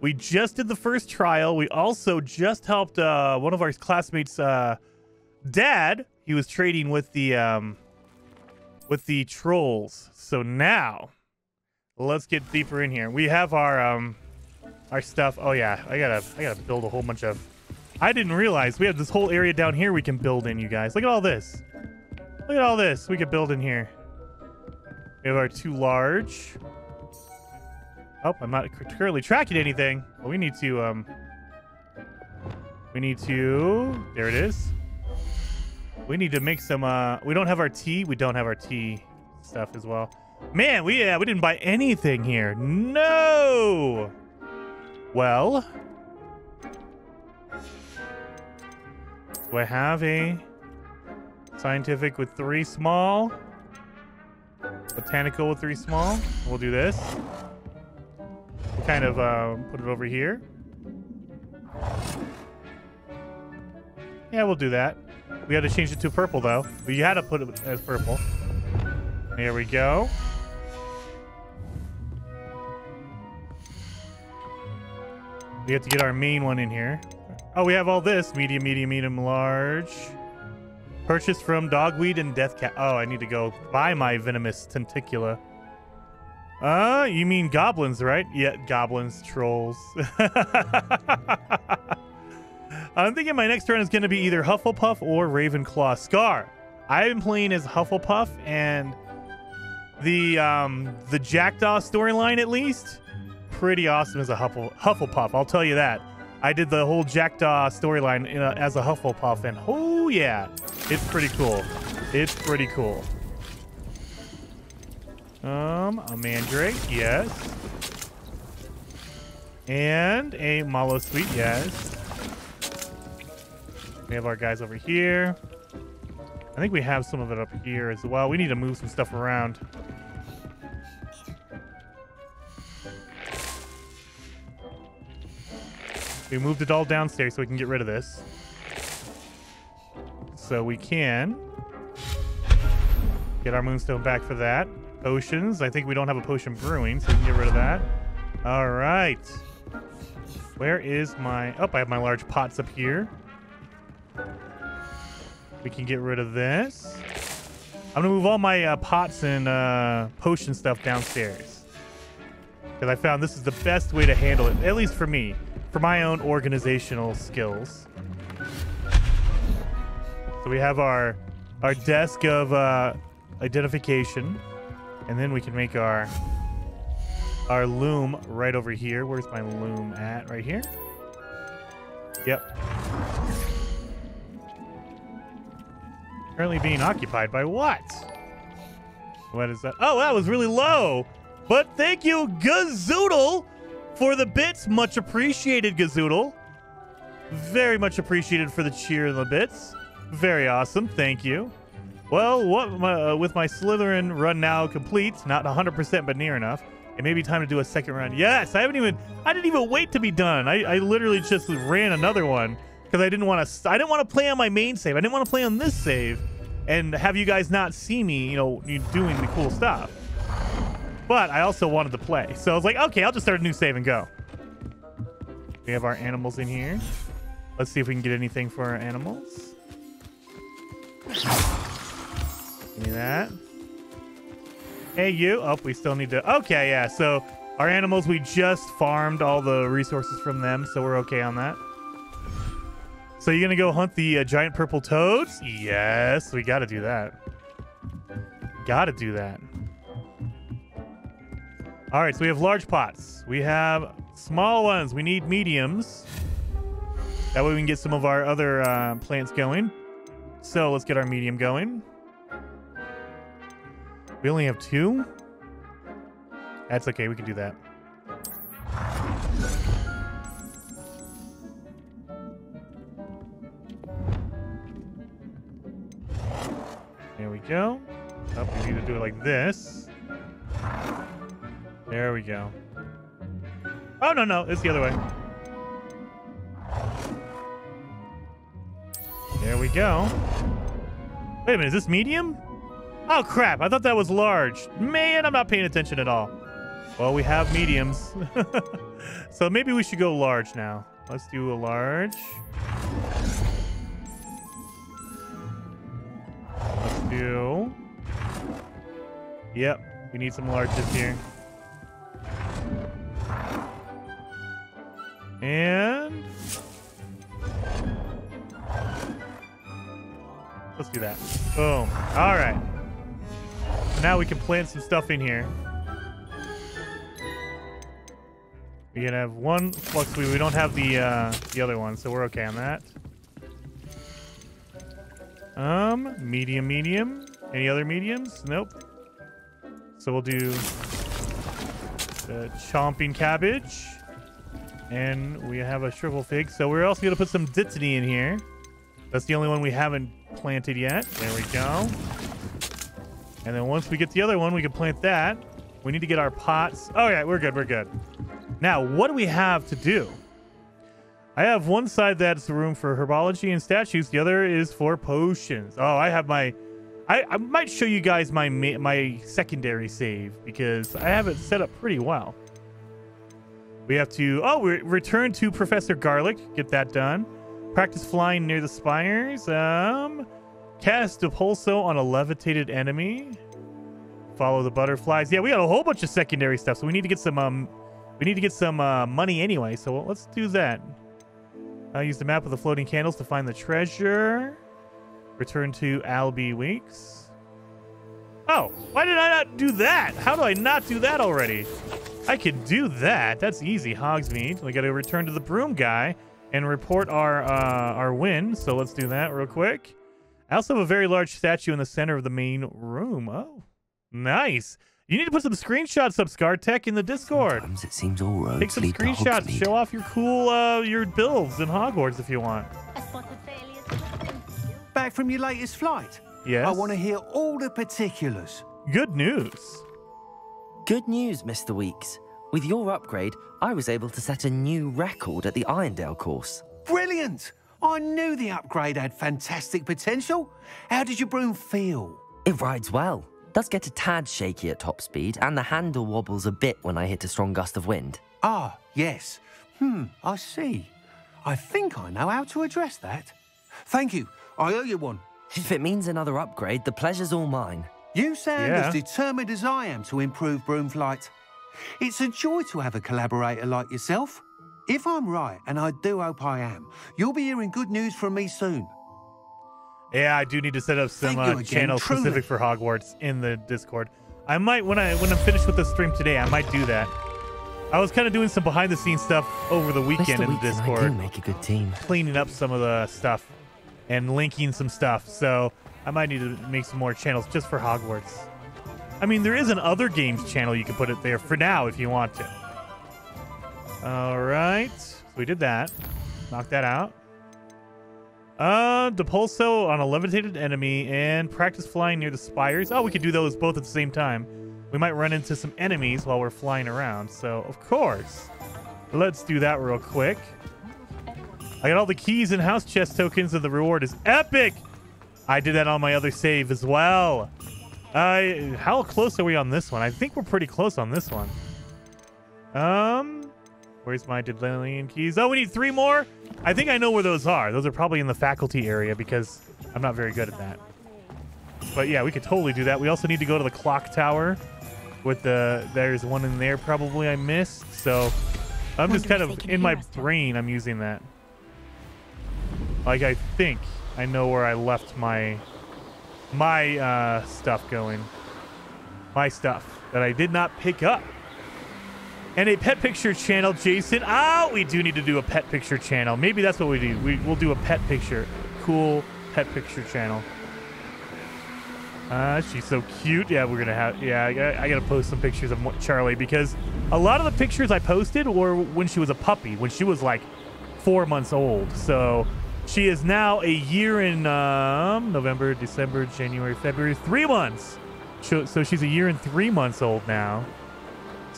We just did the first trial. We also just helped uh, one of our classmates' uh, dad. He was trading with the um, with the trolls. So now, let's get deeper in here. We have our um, our stuff. Oh yeah, I gotta I gotta build a whole bunch of. I didn't realize we have this whole area down here we can build in. You guys, look at all this. Look at all this we could build in here. We have our two large. Oh, I'm not currently tracking anything. Well, we need to, um... We need to... There it is. We need to make some, uh... We don't have our tea. We don't have our tea stuff as well. Man, we, uh, we didn't buy anything here. No! Well... Do I have a scientific with three small? Botanical with three small? We'll do this kind of uh, put it over here. Yeah, we'll do that. We had to change it to purple, though. We had to put it as purple. There we go. We have to get our main one in here. Oh, we have all this. Medium, medium, medium, large. Purchased from Dogweed and Deathcap. Oh, I need to go buy my Venomous Tentacula. Uh, you mean goblins, right? Yeah, goblins, trolls. I'm thinking my next turn is going to be either Hufflepuff or Ravenclaw. Scar. I've been playing as Hufflepuff, and the um the Jackdaw storyline, at least, pretty awesome as a Huffle, Hufflepuff. I'll tell you that. I did the whole Jackdaw storyline as a Hufflepuff, and oh yeah, it's pretty cool. It's pretty cool. Um, a mandrake, yes. And a malo mallowsweet, yes. We have our guys over here. I think we have some of it up here as well. We need to move some stuff around. We moved it all downstairs so we can get rid of this. So we can get our moonstone back for that. Potions. I think we don't have a potion brewing, so we can get rid of that. All right. Where is my... Oh, I have my large pots up here. We can get rid of this. I'm going to move all my uh, pots and uh, potion stuff downstairs. Because I found this is the best way to handle it, at least for me, for my own organizational skills. So we have our our desk of uh, identification. And then we can make our our loom right over here. Where's my loom at? Right here? Yep. Currently being occupied by what? What is that? Oh, that was really low. But thank you, Gazoodle, for the bits. Much appreciated, Gazoodle. Very much appreciated for the cheer and the bits. Very awesome. Thank you. Well, what uh, with my Slytherin run now complete, not 100% but near enough, it may be time to do a second run. Yes, I haven't even, I didn't even wait to be done. I, I literally just ran another one because I didn't want to, I didn't want to play on my main save. I didn't want to play on this save and have you guys not see me, you know, doing the cool stuff. But I also wanted to play. So I was like, okay, I'll just start a new save and go. We have our animals in here. Let's see if we can get anything for our animals. Give me that. Hey, you. Oh, we still need to... Okay, yeah. So our animals, we just farmed all the resources from them, so we're okay on that. So you're going to go hunt the uh, giant purple toads? Yes, we got to do that. Got to do that. All right, so we have large pots. We have small ones. We need mediums. That way we can get some of our other uh, plants going. So let's get our medium going. We only have two? That's okay, we can do that. There we go. Oh, we need to do it like this. There we go. Oh, no, no, it's the other way. There we go. Wait a minute, is this medium? Oh, crap. I thought that was large. Man, I'm not paying attention at all. Well, we have mediums. so maybe we should go large now. Let's do a large. Let's do... Yep, we need some larges here. And... Let's do that. Boom. All right. Now we can plant some stuff in here. We can have one flux We don't have the uh, the other one, so we're okay on that. Um, medium, medium. Any other mediums? Nope. So we'll do the chomping cabbage. And we have a shrivel fig. So we're also going to put some dittany in here. That's the only one we haven't planted yet. There we go. And then once we get the other one, we can plant that. We need to get our pots. Oh, yeah, we're good. We're good. Now, what do we have to do? I have one side that's the room for herbology and statues. The other is for potions. Oh, I have my... I, I might show you guys my my secondary save because I have it set up pretty well. We have to... Oh, we return to Professor Garlick. Get that done. Practice flying near the spires. Um, Cast Depulso on a levitated enemy. Follow the butterflies. Yeah, we got a whole bunch of secondary stuff, so we need to get some... um, We need to get some uh, money anyway, so let's do that. I'll use the map of the floating candles to find the treasure. Return to Albie Weeks. Oh, why did I not do that? How do I not do that already? I can do that. That's easy. Hogsmeade. We got to return to the broom guy and report our uh, our win. So let's do that real quick. I also have a very large statue in the center of the main room. Oh, nice. You need to put some screenshots up, Scartech, in the Discord. Sometimes it seems all roads Take some lead screenshots. Hogsmeade. Show off your cool uh, your builds in Hogwarts if you want. Back from your latest flight? Yes. I want to hear all the particulars. Good news. Good news, Mr. Weeks. With your upgrade, I was able to set a new record at the Irondale course. Brilliant! I knew the upgrade had fantastic potential. How did your broom feel? It rides well. Does get a tad shaky at top speed, and the handle wobbles a bit when I hit a strong gust of wind. Ah, yes. Hmm, I see. I think I know how to address that. Thank you. I owe you one. If it means another upgrade, the pleasure's all mine. You sound Yeah. as determined as I am to improve broom flight. It's a joy to have a collaborator like yourself. If I'm right, and I do hope I am, you'll be hearing good news from me soon. Yeah, I do need to set up some Thank uh, again, channels truly. specific for Hogwarts in the Discord. I might when I when I'm finished with the stream today, I might do that. I was kind of doing some behind the scenes stuff over the weekend Mr. in the Discord. and I do make a good team. cleaning up some of the stuff and linking some stuff. So I might need to make some more channels just for Hogwarts. I mean, there is an other games channel you can put it there for now if you want to. All right, so we did that. Knock that out. Uh, Depulso on a levitated enemy and practice flying near the spires. Oh, we could do those both at the same time. We might run into some enemies while we're flying around. So, of course, let's do that real quick. I got all the keys and house chest tokens, and the reward is epic. I did that on my other save as well. Uh, how close are we on this one? I think we're pretty close on this one. Um, where's my Daedalian keys? Oh, we need three more. I think I know where those are. Those are probably in the faculty area because I'm not very good at that. But yeah, we could totally do that. We also need to go to the clock tower with the, there's one in there probably I missed. So I'm just kind of in my brain, I'm using that. Like I think I know where I left my, my uh, stuff going. My stuff that I did not pick up. And a pet picture channel, Jason. Oh, we do need to do a pet picture channel. Maybe that's what we do. We, we'll do a pet picture. Cool pet picture channel. Uh, she's so cute. Yeah, we're going to have... Yeah, I, gotta- I got to post some pictures of Charlie because a lot of the pictures I posted were when she was a puppy, when she was like four months old. So she is now a year in um, November, December, January, February, three months. So she's a year and three months old now.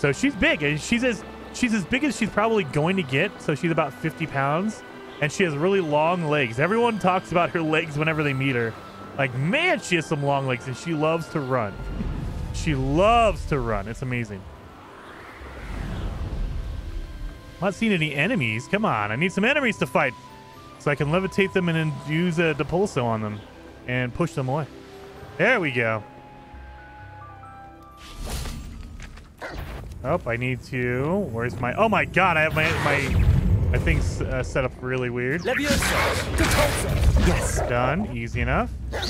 So she's big, and she's as she's as big as she's probably going to get. So she's about 50 pounds, and she has really long legs. Everyone talks about her legs whenever they meet her. Like, man, she has some long legs, and she loves to run. she loves to run. It's amazing. I'm not seeing any enemies. Come on, I need some enemies to fight. So I can levitate them and then use uh, a depulso on them and push them away. There we go. Oh, I need to. Where's my? Oh my God! I have my my my things uh, set up really weird. Yes. Done. Easy enough. I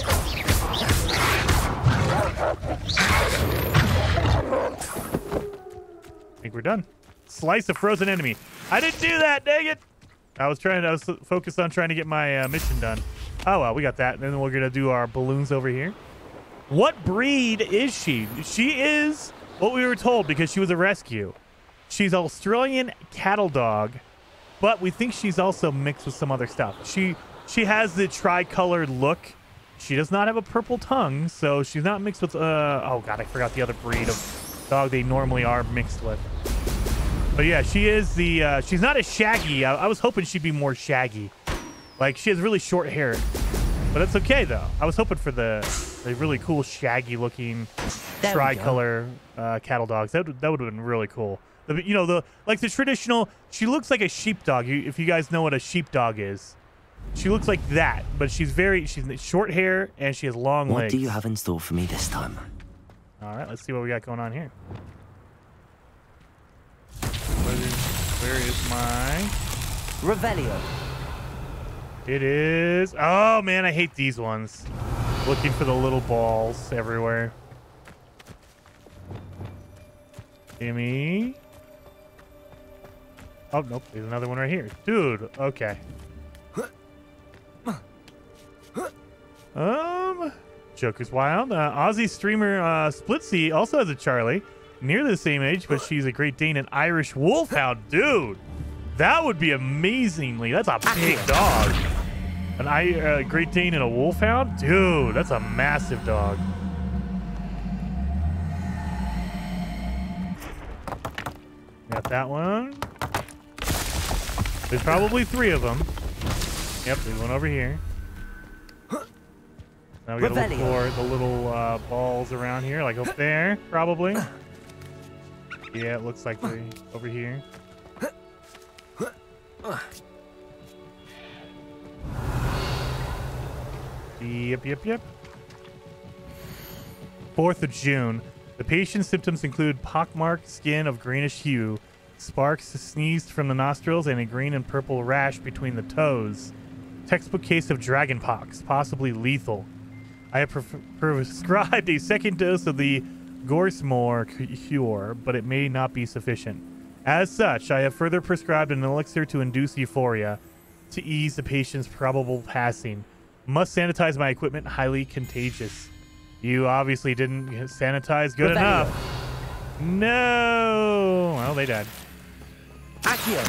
think we're done. Slice a frozen enemy. I didn't do that. Dang it! I was trying. I was focused on trying to get my uh, mission done. Oh well, we got that. And then we're gonna do our balloons over here. What breed is she? She is what we were told because she was a rescue. She's Australian cattle dog, but we think she's also mixed with some other stuff. She she has the tricolored look. She does not have a purple tongue, so she's not mixed with uh oh god, I forgot the other breed of dog they normally are mixed with. But yeah, she is the uh she's not as shaggy. I, I was hoping she'd be more shaggy. Like she has really short hair. But it's okay though. I was hoping for the the really cool shaggy looking There we tricolor uh, cattle dogs. That would, that would have been really cool. The, you know the like the traditional. She looks like a sheepdog. You, if you guys know what a sheepdog is, she looks like that. But she's very she's short hair and she has long What legs. do you have in store for me this time? All right, let's see what we got going on here. Where is, where is my? Revelio. It is. Oh man, I hate these ones. Looking for the little balls everywhere. Gimme. Oh nope, there's another one right here, dude. Okay. Um, Joker's Wild. Uh, Aussie streamer uh, Splitsy also has a Charlie, near the same age, but she's a Great Dane and Irish Wolfhound, dude. That would be amazingly. That's a big dog. An I uh, Great Dane and a Wolfhound, dude. That's a massive dog. Got that one. There's probably three of them. Yep, there's one over here. Now we gotta look for the little uh, balls around here, like up there, probably. Yeah, it looks like they over here. Yep, yep, yep. 4th of June. The patient's symptoms include pockmarked skin of greenish hue, sparks sneezed from the nostrils, and a green and purple rash between the toes. Textbook case of dragonpox, possibly lethal. I have prescribed a second dose of the Gorsemoor cure, but it may not be sufficient. As such, I have further prescribed an elixir to induce euphoria to ease the patient's probable passing. Must sanitize my equipment, highly contagious. You obviously didn't sanitize good enough. No. Well, they died. Accio.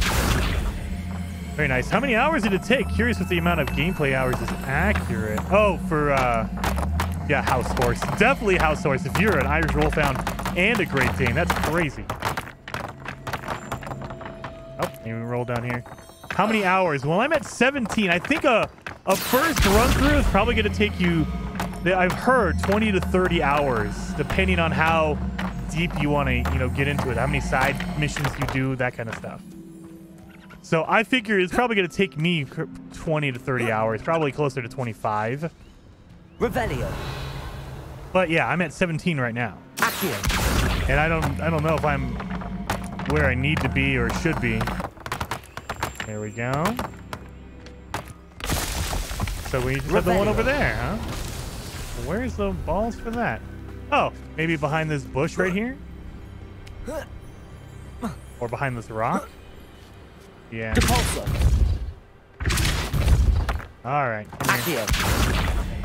Very nice. How many hours did it take? Curious if the amount of gameplay hours is accurate. Oh, for uh yeah, house horse. Definitely house horse. If you're an Irish Wolfhound and a Great Dane, that's crazy. Oh, we roll down here. How many hours? Well, I'm at 17. I think a a first run through is probably going to take you. I've heard 20 to 30 hours, depending on how deep you want to, you know, get into it. How many side missions you do, that kind of stuff. So I figure it's probably going to take me 20 to 30 hours, probably closer to 25. Revelio. But yeah, I'm at 17 right now, Accio. and I don't I don't know if I'm where I need to be or should be. There we go. So we just have the one over there, huh? Where's the balls for that? Oh, maybe behind this bush right here? Or behind this rock? Yeah. All right. Come here.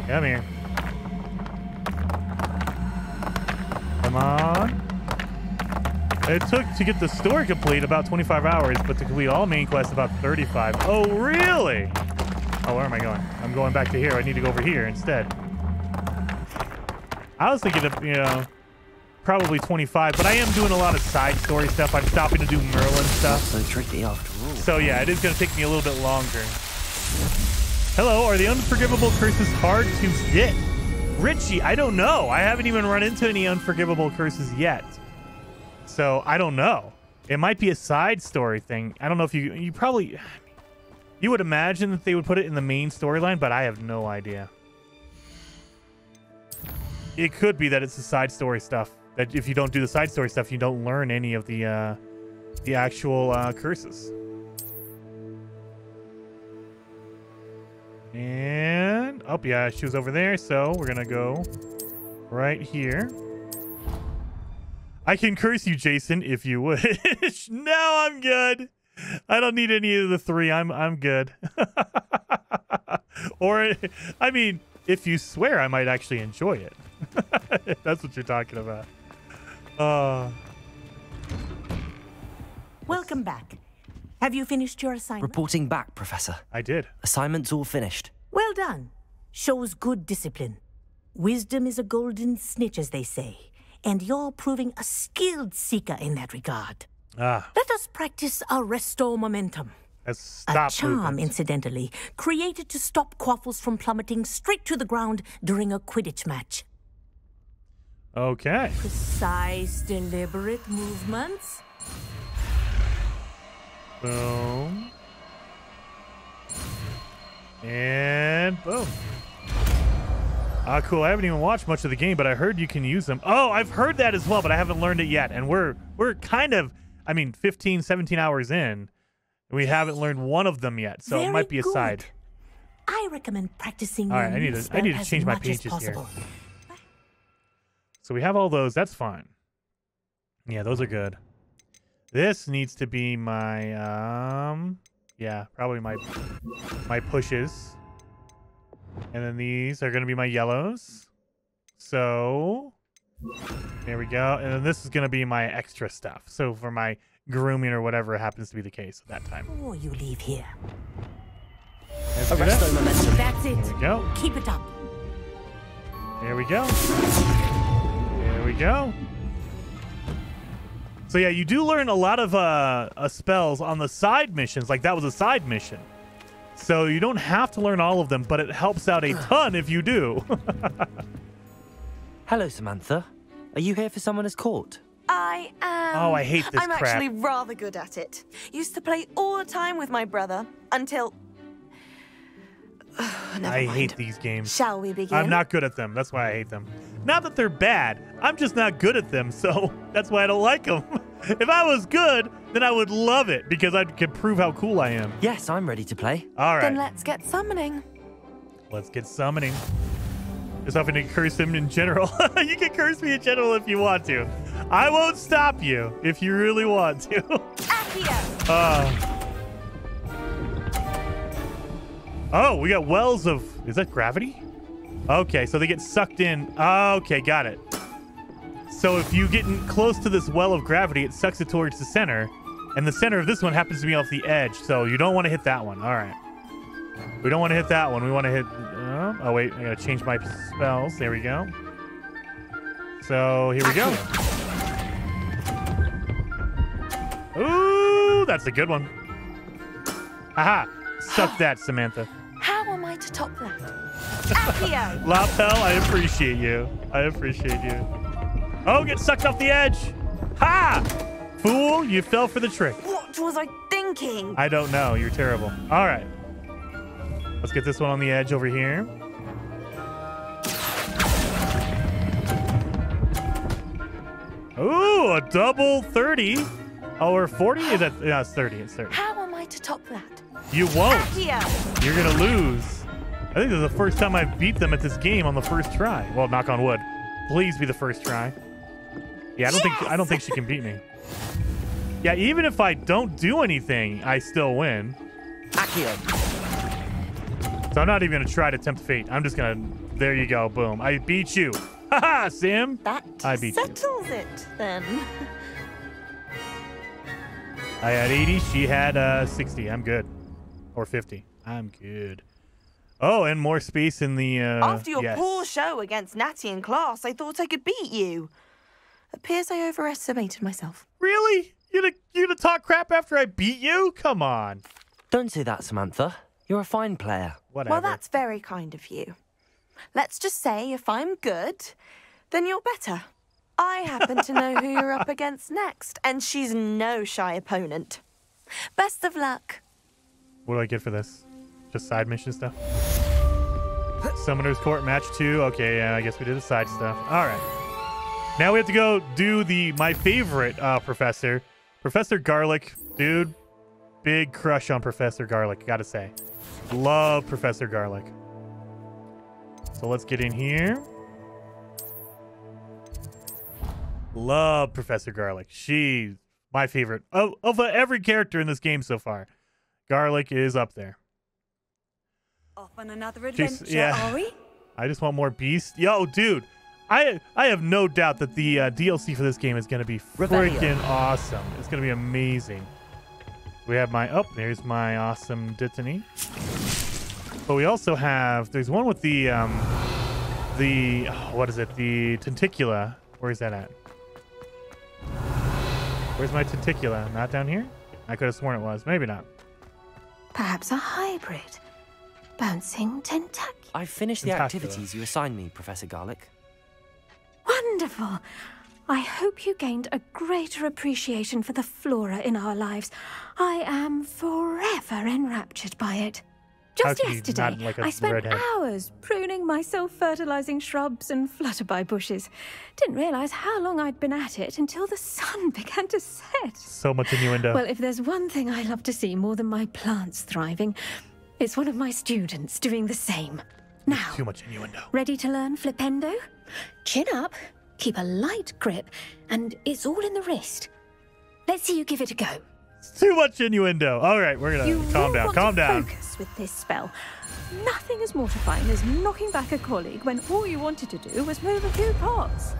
Come here. Come on. It took to get the story complete about 25 hours, but to complete all main quests about 35. Oh, really? Oh, where am I going? I'm going back to here. I need to go over here instead. I was thinking of, you know, probably 25, but I am doing a lot of side story stuff. I'm stopping to do Merlin stuff. So tricky after all. So yeah, it is going to take me a little bit longer. Hello, are the unforgivable curses hard to get? Richie, I don't know. I haven't even run into any unforgivable curses yet. So I don't know. It might be a side story thing. I don't know if you you probably you would imagine that they would put it in the main storyline, but I have no idea. It could be that it's the side story stuff. That if you don't do the side story stuff, you don't learn any of the uh, the actual uh, curses. And oh yeah, she was over there, so we're gonna go right here. I can curse you, Jason, if you wish. no, I'm good. I don't need any of the three. I'm I'm good. or I mean, if you swear, I might actually enjoy it. That's what you're talking about. Uh Welcome back. Have you finished your assignment? Reporting back, Professor. I did. Assignment's all finished. Well done. Shows good discipline. Wisdom is a golden snitch, as they say, and you're proving a skilled seeker in that regard. Ah, Let us practice Arresto Momentum. A stop charm, movement. incidentally, created to stop quaffles from plummeting straight to the ground during a Quidditch match. Okay. Precise, deliberate movements. Boom. And boom. Ah, cool. I haven't even watched much of the game, but I heard you can use them. Oh, I've heard that as well, but I haven't learned it yet. And we're we're kind of, I mean, 15, 17 hours in. We haven't learned one of them yet, so it might be a good. side. I recommend practicing All right, I need to- I need to change my pages here. So we have all those. That's fine. Yeah, those are good. This needs to be my um yeah, probably my my pushes. And then these are going to be my yellows. So there we go. And then this is going to be my extra stuff. So for my grooming or whatever happens to be the case at that time. Before you leave here. Let's do momentum. That's it. There we go. Keep it up. There we go. There we go. So yeah, you do learn a lot of uh, uh, spells on the side missions. Like that was a side mission. So you don't have to learn all of them, but it helps out a ton if you do. Hello, Samantha. Are you here for Summoner's Court? I am. Oh, I hate this I'm crap. actually rather good at it. Used to play all the time with my brother until. Never I mind. hate these games. Shall we begin? I'm not good at them. That's why I hate them. Not that they're bad. I'm just not good at them, so that's why I don't like them. if I was good, then I would love it because I could prove how cool I am. Yes, I'm ready to play. All right. Then let's get summoning. Let's get summoning. Just having to curse him in general. you can curse me in general if you want to. I won't stop you if you really want to. Accio! uh, oh, we got wells of. Is that gravity? Okay, so they get sucked in. Okay, got it. So if you get in close to this well of gravity, it sucks it towards the center. And the center of this one happens to be off the edge, so you don't want to hit that one. All right. We don't want to hit that one. We want to hit. Uh, oh wait, I gotta change my spells. There we go. So here we go. Ooh, that's a good one. Haha! Suck that, Samantha. How am I to top that? Accio! Lapel, I appreciate you. I appreciate you. Oh, get sucked off the edge. Ha! Fool, you fell for the trick. What was I thinking? I don't know. You're terrible. All right. Let's get this one on the edge over here. Ooh, a double 30. Oh, or 40? Is that? Yeah, it's 30. It's 30. How am I to top that? You won't. You're going to lose. I think this is the first time I've beat them at this game on the first try. Well, knock on wood. Please be the first try. Yeah, I don't think I don't think she can beat me. Yeah, even if I don't do anything, I still win. Accio. So I'm not even gonna try to tempt fate. I'm just gonna. There you go. Boom. I beat you. Haha, Sim. That I beat you. settles it then. I had 80. She had uh 60. I'm good. Or 50. I'm good. Oh, and more space in the. Uh, After your yes. poor show against Natty in class, I thought I could beat you. Appears I overestimated myself. Really? You gonna you gonna talk crap after I beat you? Come on. Don't say that, Samantha. You're a fine player. Whatever. Well, that's very kind of you. Let's just say if I'm good, then you're better. I happen to know who you're up against next, and she's no shy opponent. Best of luck. What do I get for this? Just side mission stuff? Summoner's Court match two. Okay, yeah, I guess we did the side stuff. All right. Now we have to go do the my favorite uh, professor, Professor Garlick. Dude, big crush on Professor Garlick, gotta say. Love Professor Garlick. So let's get in here. Love Professor Garlick. She's my favorite of, of uh, every character in this game so far. Garlick is up there. Off on another adventure, yeah. are we? I just want more Beast. Yo, dude, I I have no doubt that the uh, DLC for this game is going to be freaking awesome. It's going to be amazing. We have my oh, there's my awesome Dittany. But we also have there's one with the um the oh, what is it? The Tentacula. Where is that at? Where's my Tentacula? Not down here? I could have sworn it was. Maybe not. Perhaps a hybrid. Bouncing tentac. I've finished the Spectacular. activities you assigned me, Professor Garlick. Wonderful. I hope you gained a greater appreciation for the flora in our lives. I am forever enraptured by it. Just yesterday, like I spent redhead? hours pruning my self-fertilizing shrubs and flutterby bushes. Didn't realize how long I'd been at it until the sun began to set. So much innuendo. Well, if there's one thing I love to see more than my plants thriving, it's one of my students doing the same. Now, Too much innuendo. ready to learn flipendo? Chin up, keep a light grip, and it's all in the wrist. Let's see you give it a go. Too much innuendo. All right, we're gonna You calm down. want Calm to down. Focus with this spell. Nothing as mortifying as knocking back a colleague when all you wanted to do was move a few pots.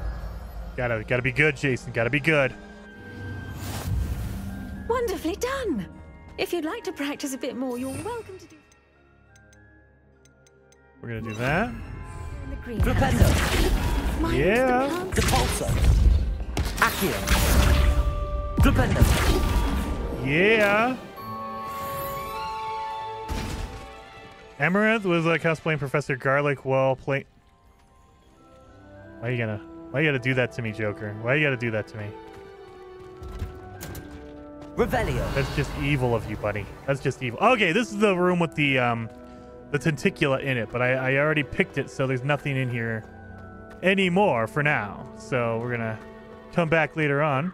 Gotta gotta be good, Jason. Gotta be good. Wonderfully done. If you'd like to practice a bit more, you're welcome to do We're gonna do that. In the greenhouse. Flipendo. Yeah. the plants Depulso. Accio. Flipendo. Yeah. Amaranth was uh, cosplaying Professor Garlick while playing. Why you gonna? Why you gotta do that to me, Joker? Why you gotta do that to me? Revelio. That's just evil of you, buddy. That's just evil. Okay, this is the room with the um, the tentacula in it, but I, I already picked it, so there's nothing in here anymore for now. So we're gonna come back later on.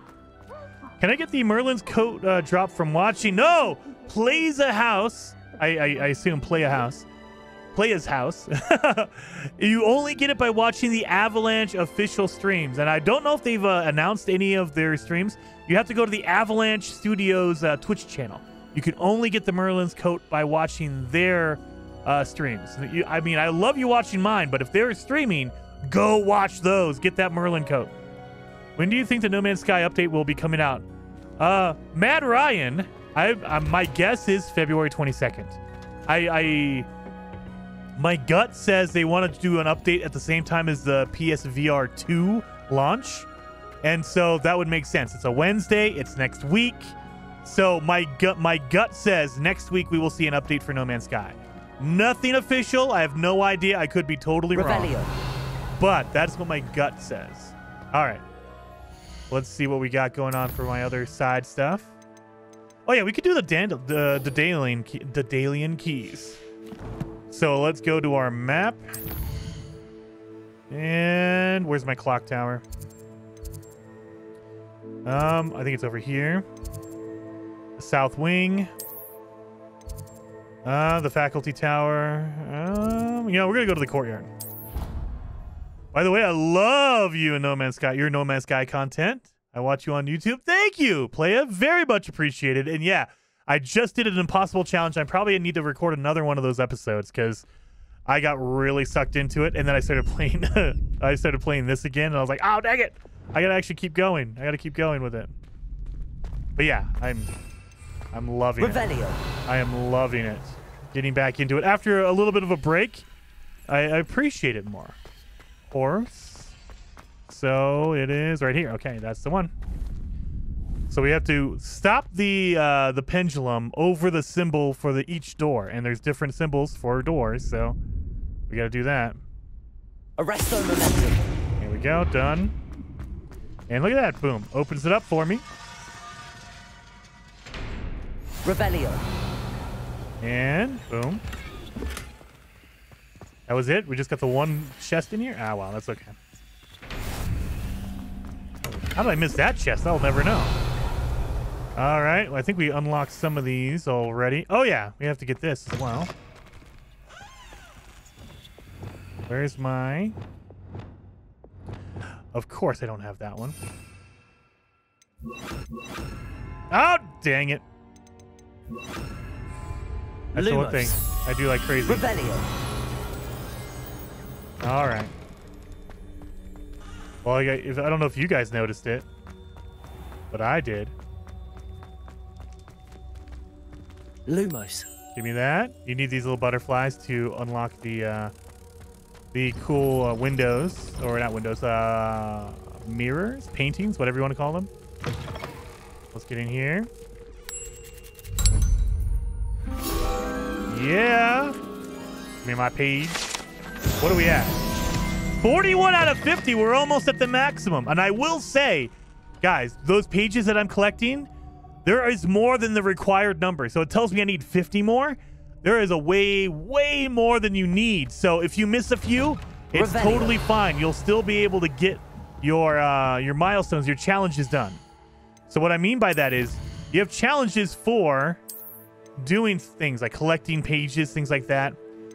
Can I get the Merlin's coat uh, drop from watching? No, plays a house. I, I, I assume play a house. Play his house. you only get it by watching the Avalanche official streams, and I don't know if they've uh, announced any of their streams. You have to go to the Avalanche Studios uh, Twitch channel. You can only get the Merlin's coat by watching their uh, streams. I mean, I love you watching mine, but if they're streaming, go watch those. Get that Merlin coat. When do you think the No Man's Sky update will be coming out? Uh, Mad Ryan. I, uh, my guess is February 22nd. I, I, my gut says they wanted to do an update at the same time as the PSVR 2 launch, and so that would make sense. It's a Wednesday. It's next week. So my gut, my gut says next week we will see an update for No Man's Sky. Nothing official. I have no idea. I could be totally wrong. But that's what my gut says. All right. Let's see what we got going on for my other side stuff. Oh yeah, we could do the Dan- the the Dalian key- the Dalian keys. So let's go to our map. And where's my clock tower? Um, I think it's over here. The south wing. Uh, the faculty tower. Um, you know, we're gonna go to the courtyard. By the way, I love you in No Man's Sky. Your No Man's Sky content. I watch you on YouTube. Thank you, Playa. Very much appreciated. And yeah, I just did an impossible challenge. I probably need to record another one of those episodes because I got really sucked into it, and then I started playing. I started playing this again, and I was like, "Oh, dang it! I gotta actually keep going. I gotta keep going with it." But yeah, I'm, I'm loving it. I am loving it. Getting back into it after a little bit of a break. I, I appreciate it more. Horse. So it is right here. Okay, that's the one. So we have to stop the uh, the pendulum over the symbol for the each door, and there's different symbols for doors. So we got to do that. Arresto Momentum. Here we go. Done. And look at that. Boom. Opens it up for me. Revelio. And boom. That was it? We just got the one chest in here? Ah, wow. That's okay. How did I miss that chest? I'll never know. All right. Well, I think we unlocked some of these already. Oh, yeah. We have to get this as well. Where's my... Of course I don't have that one. Oh, dang it. That's the one thing Lumos. I do like crazy. Revelio. All right. Well, I, if, I don't know if you guys noticed it, but I did. Lumos. Give me that. You need these little butterflies to unlock the uh, the cool uh, windows, or not windows, uh, mirrors, paintings, whatever you want to call them. Let's get in here. Yeah. Give me my page. What are we at? 41 out of 50. We're almost at the maximum. And I will say, guys, those pages that I'm collecting, there is more than the required number. So it tells me I need 50 more. There is a way, way more than you need. So if you miss a few, it's Revelio. totally fine. You'll still be able to get your uh, your milestones, your challenges done. So what I mean by that is you have challenges for doing things like collecting pages, things like that.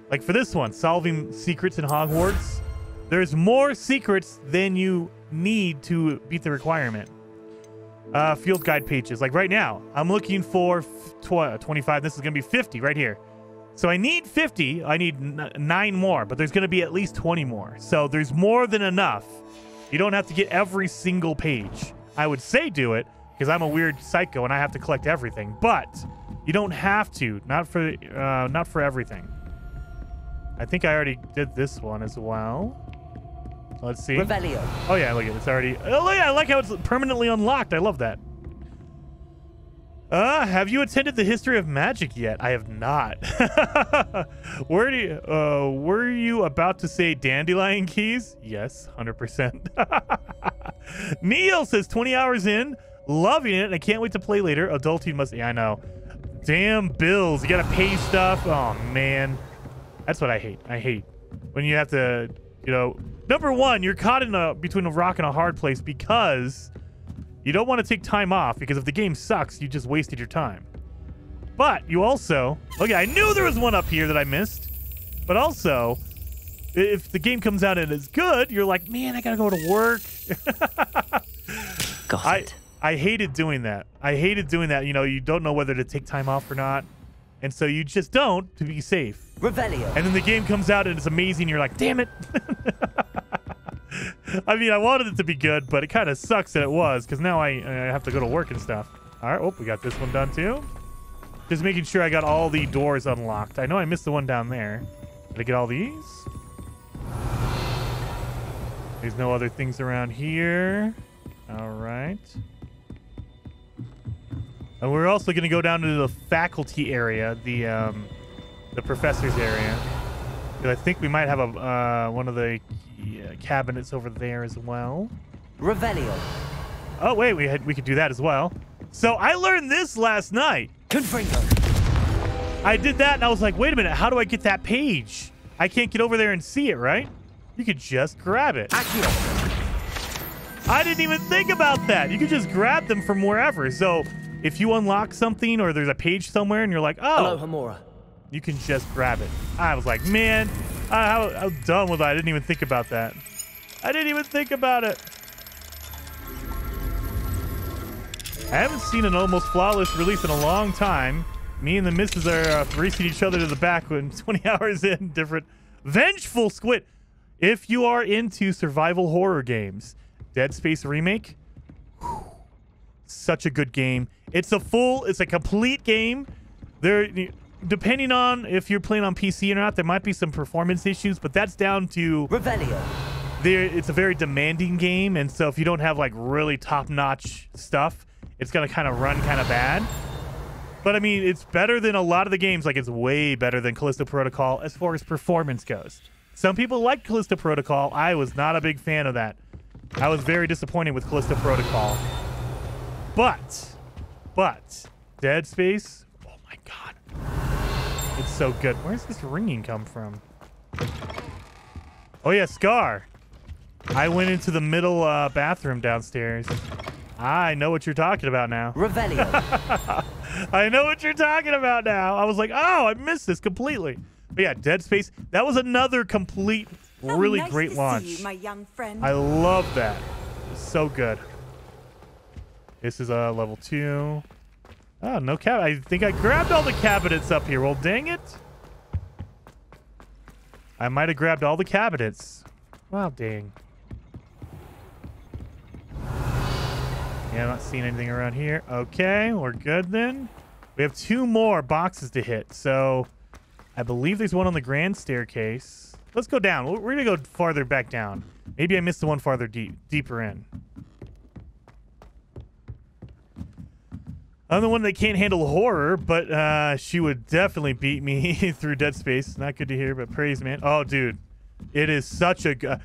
Like for this one, solving secrets in Hogwarts. There's more secrets than you need to beat the requirement. Uh, field guide pages. Like right now, I'm looking for tw- 25. This is going to be 50 right here. So I need 50. I need nine more, but there's going to be at least 20 more. So there's more than enough. You don't have to get every single page. I would say do it because I'm a weird psycho and I have to collect everything, but you don't have to. Not for uh, not for everything. I think I already did this one as well. Let's see. Revelio. Oh yeah, look at it. It's already. Oh yeah, I like how it's permanently unlocked. I love that. Uh, have you attended the history of magic yet? I have not. Where do you, uh, were you about to say dandelion keys? Yes, 100%. Neil says 20 hours in, loving it. I can't wait to play later. Adulting must, yeah, I know. Damn bills. You gotta pay stuff. Oh, man. That's what I hate. I hate when you have to, you know, number one, you're caught in a between a rock and a hard place because you don't want to take time off because if the game sucks, you just wasted your time. But you also, okay, I knew there was one up here that I missed, but also, if the game comes out and is good, you're like, man, I gotta go to work. Got I it. I hated doing that. I hated doing that. You know, you don't know whether to take time off or not, and so you just don't to be safe. Revelio. And then the game comes out and it's amazing. You're like, damn it. I mean, I wanted it to be good, but it kind of sucks that it was because now I, I have to go to work and stuff. All right. Oh, we got this one done too. Just making sure I got all the doors unlocked. I know I missed the one down there. Did I get all these? There's no other things around here. All right. And we're also going to go down to the faculty area, the um, the professor's area. I think we might have a uh, one of the uh, cabinets over there as well. Revelio. Oh wait, we had we could do that as well. So I learned this last night. Confringo. I did that and I was like, wait a minute, how do I get that page? I can't get over there and see it, right? You could just grab it. I didn't even think about that. You could just grab them from wherever. So if you unlock something or there's a page somewhere and you're like, oh, Alohomora. you can just grab it. I was like, man, uh, how, how dumb was I? I didn't even think about that. I didn't even think about it. I haven't seen an almost flawless release in a long time. Me and the missus are uh, racing each other to the back when 20 hours in. Different vengeful squid. If you are into survival horror games, Dead Space remake, such a good game. It's a full, it's a complete game. There, depending on if you're playing on PC or not, there might be some performance issues, but that's down to Revelio. there. It's a very demanding game, and so if you don't have like really top-notch stuff, it's gonna kind of run kind of bad. But I mean, it's better than a lot of the games. Like it's way better than Callisto Protocol as far as performance goes. Some people like Callisto Protocol. I was not a big fan of that. I was very disappointed with Callisto Protocol. But, but, Dead Space, oh my god. It's so good. Where's this ringing come from? Oh yeah, Scar. I went into the middle uh, bathroom downstairs. I know what you're talking about now. Revelio. I know what you're talking about now. I was like, oh, I missed this completely. But yeah, Dead Space. That was another complete, Oh, really nice great to launch. See you, my young friend. I love that. So good. This is a uh, level two. Oh, no cab. I think I grabbed all the cabinets up here. Well, dang it. I might have grabbed all the cabinets. Wow, dang. Yeah, I'm not seeing anything around here. Okay, we're good then. We have two more boxes to hit. So I believe there's one on the grand staircase. Let's go down. We're going to go farther back down. Maybe I missed the one farther deep, deeper in. I'm the one that can't handle horror, but uh, she would definitely beat me through Dead Space. Not good to hear, but praise, man. Oh, dude, it is such a.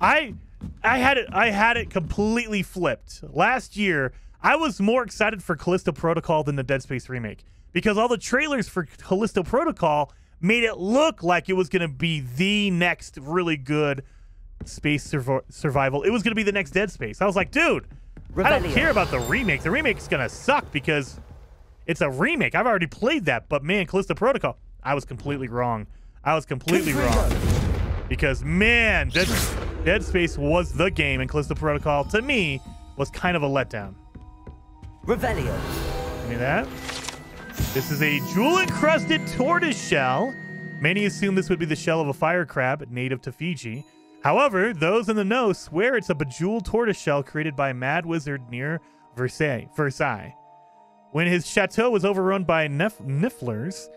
I, I had it. I had it completely flipped last year. I was more excited for Callisto Protocol than the Dead Space remake because all the trailers for Callisto Protocol made it look like it was going to be the next really good space surv- survival. It was going to be the next Dead Space. I was like, dude, I don't care about the remake. The remake's going to suck because it's a remake. I've already played that, but man, Callisto Protocol, I was completely wrong. I was completely wrong. Because man, Dead, Dead Space was the game, and Callisto Protocol to me was kind of a letdown. Revelio. Give me that. This is a jewel encrusted tortoise shell. Many assume this would be the shell of a fire crab native to Fiji. However, those in the know swear it's a bejeweled tortoise shell created by a mad wizard near Versailles. Versailles. When his chateau was overrun by nif- nifflers,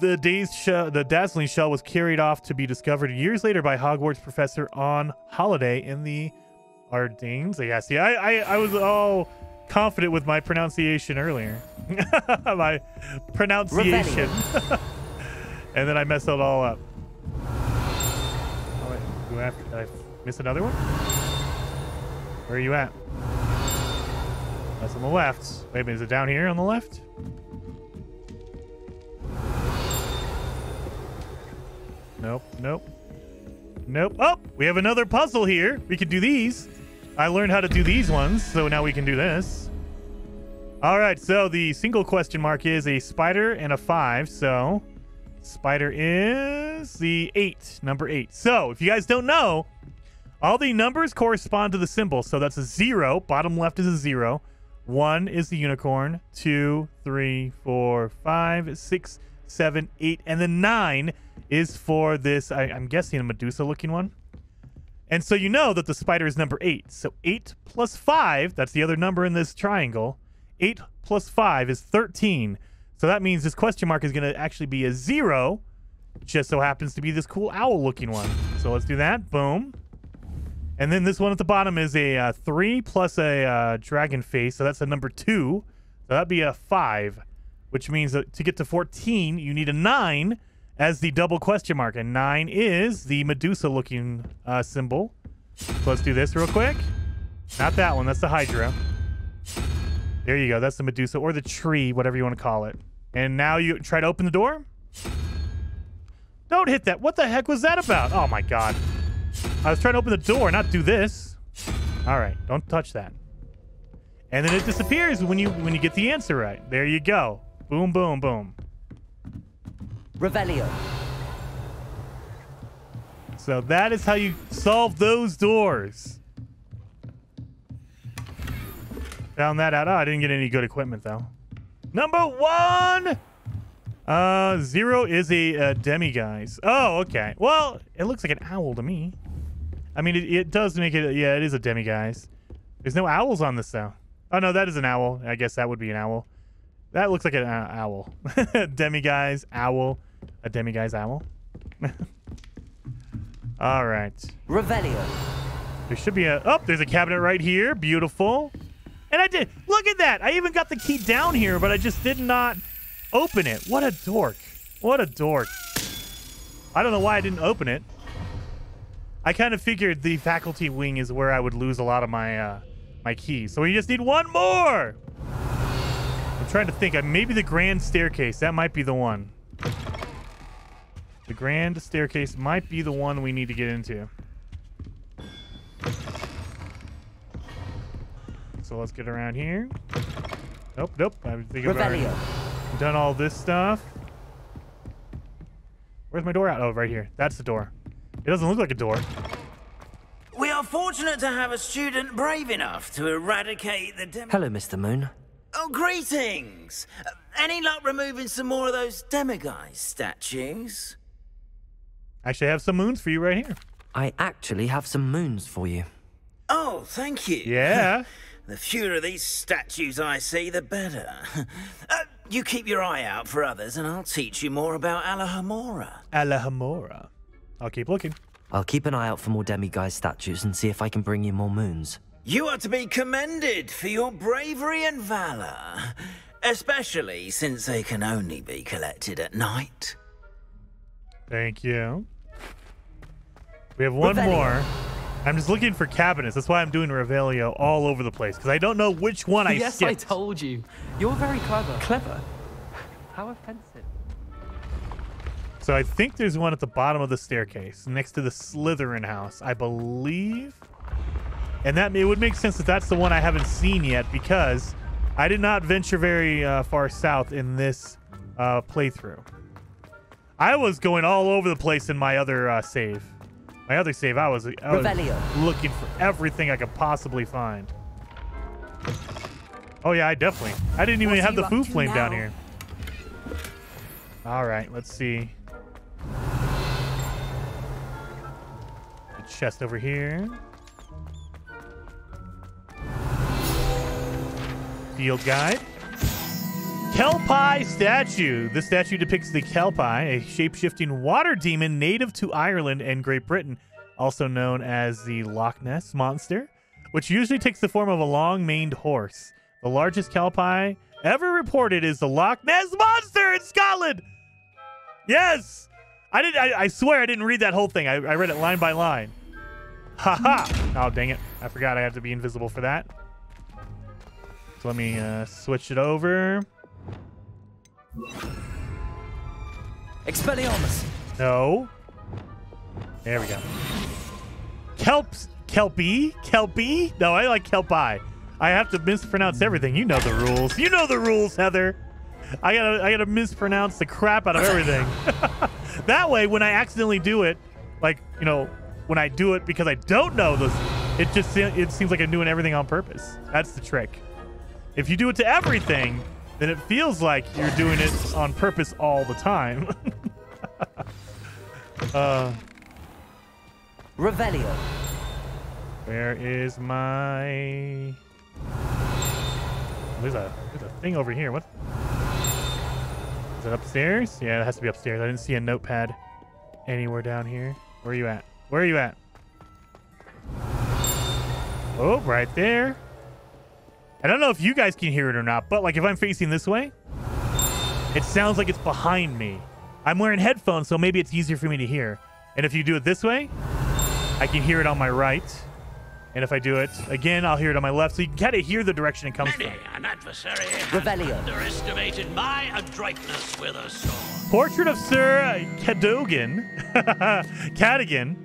the dazed shell, the dazzling shell was carried off to be discovered years later by Hogwarts professor on holiday in the Ardennes. Yeah, see, I, I, I was all confident with my pronunciation earlier. my pronunciation. and then I messed it all up. Have did I miss another one? Where are you at? That's on the left. Wait a minute, is it down here on the left? Nope, nope. Nope. Oh, we have another puzzle here. We can do these. I learned how to do these ones, so now we can do this. All right, so the single question mark is a spider and a five. So spider is the eight, number eight. So if you guys don't know, all the numbers correspond to the symbol. So that's a zero. Bottom left is a zero. One is the unicorn. Two, three, four, five, six, seven, eight, and then nine is for this. I, I'm guessing a Medusa looking one. And so you know that the spider is number eight. So eight plus five, that's the other number in this triangle. Eight plus five is 13. So that means this question mark is going to actually be a zero. Just so happens to be this cool owl looking one. So let's do that. Boom. And then this one at the bottom is a uh, three plus a uh, dragon face. So that's a number two. So that'd be a five, which means that to get to 14, you need a nine as the double question mark. And nine is the Medusa looking uh, symbol. So let's do this real quick. Not that one. That's the Hydra. There you go. That's the Medusa or the tree, whatever you want to call it. And now you try to open the door. Don't hit that. What the heck was that about? Oh my god. I was trying to open the door, not do this. All right, don't touch that. And then it disappears when you when you get the answer right. There you go. Boom, boom, boom. Revelio. So that is how you solve those doors. Found that out. Oh, I didn't get any good equipment though. Number one. Uh, zero is a uh, demiguise. Oh, okay. Well, it looks like an owl to me. I mean, it, it does make it. Yeah, it is a demiguise. There's no owls on this though. Oh no, that is an owl. I guess that would be an owl. That looks like an uh, owl. demiguise, owl, a demiguise owl. All right. Revelio. There should be a. Oh, there's a cabinet right here. Beautiful. And I did. Look at that. I even got the key down here, but I just did not open it. What a dork. What a dork. I don't know why I didn't open it. I kind of figured the faculty wing is where I would lose a lot of my uh, my keys. So we just need one more. I'm trying to think. Maybe the grand staircase. That might be the one. The grand staircase might be the one we need to get into. So let's get around here. Nope, nope. I'm thinking about Revelio. done all this stuff. Where's my door at? Oh, right here. That's the door. It doesn't look like a door. We are fortunate to have a student brave enough to eradicate the dem- Hello, Mr. Moon. Oh, greetings! Uh, any luck removing some more of those demiguise statues? Actually, I have some moons for you right here. I actually have some moons for you. Oh, thank you. Yeah. The fewer of these statues I see, the better. Uh, you keep your eye out for others, and I'll teach you more about Alohomora. Alohomora. I'll keep looking. I'll keep an eye out for more demiguise statues and see if I can bring you more moons. You are to be commended for your bravery and valor, especially since they can only be collected at night. Thank you. We have one Revelio. more. I'm just looking for cabinets. That's why I'm doing Revelio all over the place because I don't know which one I yes, I told you. You're very clever. Clever? How offensive. So I think there's one at the bottom of the staircase next to the Slytherin house, I believe. And that it would make sense that that's the one I haven't seen yet because I did not venture very uh, far south in this uh, playthrough. I was going all over the place in my other uh, save. My other save, I was, I was looking for everything I could possibly find. Oh yeah, I definitely. I didn't even What have the food flame down here. All right, let's see. The chest over here. Field guide. Kelpie statue. This statue depicts the Kelpie, a shape-shifting water demon native to Ireland and Great Britain, also known as the Loch Ness monster, which usually takes the form of a long-maned horse. The largest Kelpie ever reported is the Loch Ness monster in Scotland. Yes, I did. I, I swear I didn't read that whole thing. I, I read it line by line. Ha ha! Oh dang it! I forgot I have to be invisible for that. So let me uh, switch it over. Expelliarmus! No. There we go. Kelps, Kelpie, Kelpie. No, I like Kelpie. I have to mispronounce everything. You know the rules. You know the rules, Heather. I gotta, I gotta mispronounce the crap out of everything. that way, when I accidentally do it, like you know, when I do it because I don't know this, it just it seems like I'm doing everything on purpose. That's the trick. If you do it to everything, then it feels like you're doing it on purpose all the time. uh, Revelio. where is my? There's a there's a thing over here. What? Is it upstairs? Yeah, it has to be upstairs. I didn't see a notepad anywhere down here. Where are you at? Where are you at? Oh, right there. I don't know if you guys can hear it or not, but like if I'm facing this way, it sounds like it's behind me. I'm wearing headphones, so maybe it's easier for me to hear. And if you do it this way, I can hear it on my right. And if I do it again, I'll hear it on my left. So you can kind of hear the direction it comes from. An adversary has Revelio. underestimated my adroitness with a sword. Portrait of Sir uh, Cadogan. Cadogan.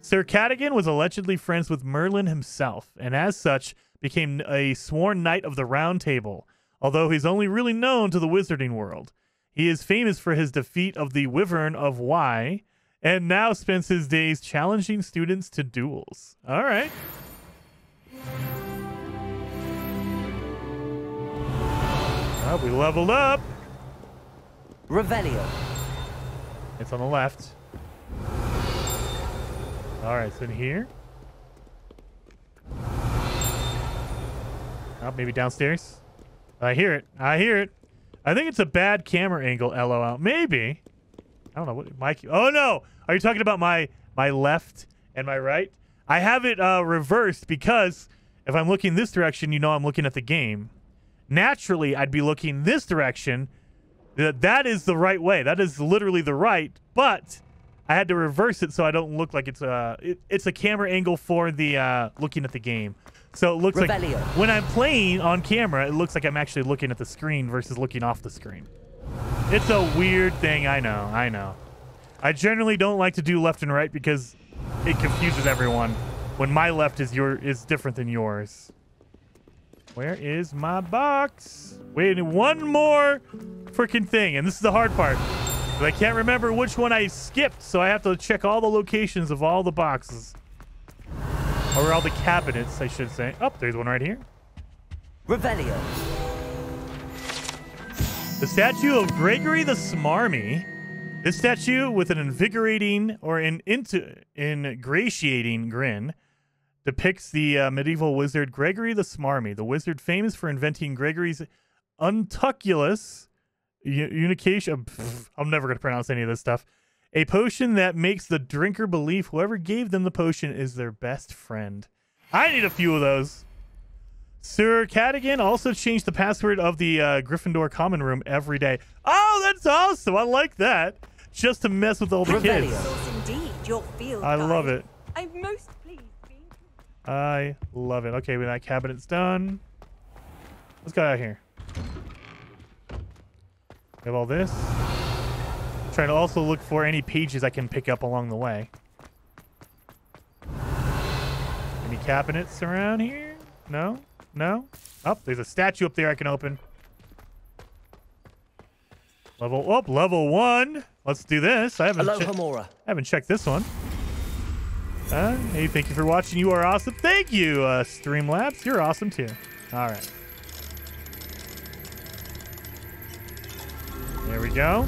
Sir Cadogan was allegedly friends with Merlin himself, and as such, became a sworn knight of the Round Table, although he's only really known to the wizarding world. He is famous for his defeat of the Wyvern of Wye, and now spends his days challenging students to duels. All right. Oh, we leveled up. Revelio. It's on the left. All right, it's in here. Oh, maybe downstairs. I hear it. I hear it. I think it's a bad camera angle. LOL. Maybe. I don't know what Mike. Oh no! Are you talking about my my left and my right? I have it uh, reversed because if I'm looking this direction, you know I'm looking at the game. Naturally, I'd be looking this direction. That that is the right way. That is literally the right. But I had to reverse it so I don't look like it's a it, it's a camera angle for the uh, looking at the game. So it looks Revelio. like when I'm playing on camera, it looks like I'm actually looking at the screen versus looking off the screen. It's a weird thing, I know, I know. I generally don't like to do left and right because it confuses everyone when my left is your is different than yours. Where is my box? Wait, one more freaking thing, and this is the hard part. I can't remember which one I skipped, so I have to check all the locations of all the boxes. Or all the cabinets, I should say. Oh, there's one right here. Revelio. The statue of Gregory the Smarmy. This statue, with an invigorating or an into, ingratiating grin, depicts the uh, medieval wizard Gregory the Smarmy, the wizard famous for inventing Gregory's untuculus unication. I'm never going to pronounce any of this stuff. A potion that makes the drinker believe whoever gave them the potion is their best friend. I need a few of those. Sir Cadigan also changed the password of the uh, Gryffindor common room every day. Oh, that's awesome! I like that. Just to mess with all the kids. Yes, indeed, your field I love it. I'm most pleased. I love it. Okay, when that cabinet's done, let's go out here. We have all this. Trying to also look for any pages I can pick up along the way. Any cabinets around here? No? No? Oh, there's a statue up there I can open. Level oh, level one. Let's do this. I haven't Mora. I haven't checked this one. Uh, hey, thank you for watching. You are awesome. Thank you, uh, Streamlabs. You're awesome too. All right. There we go.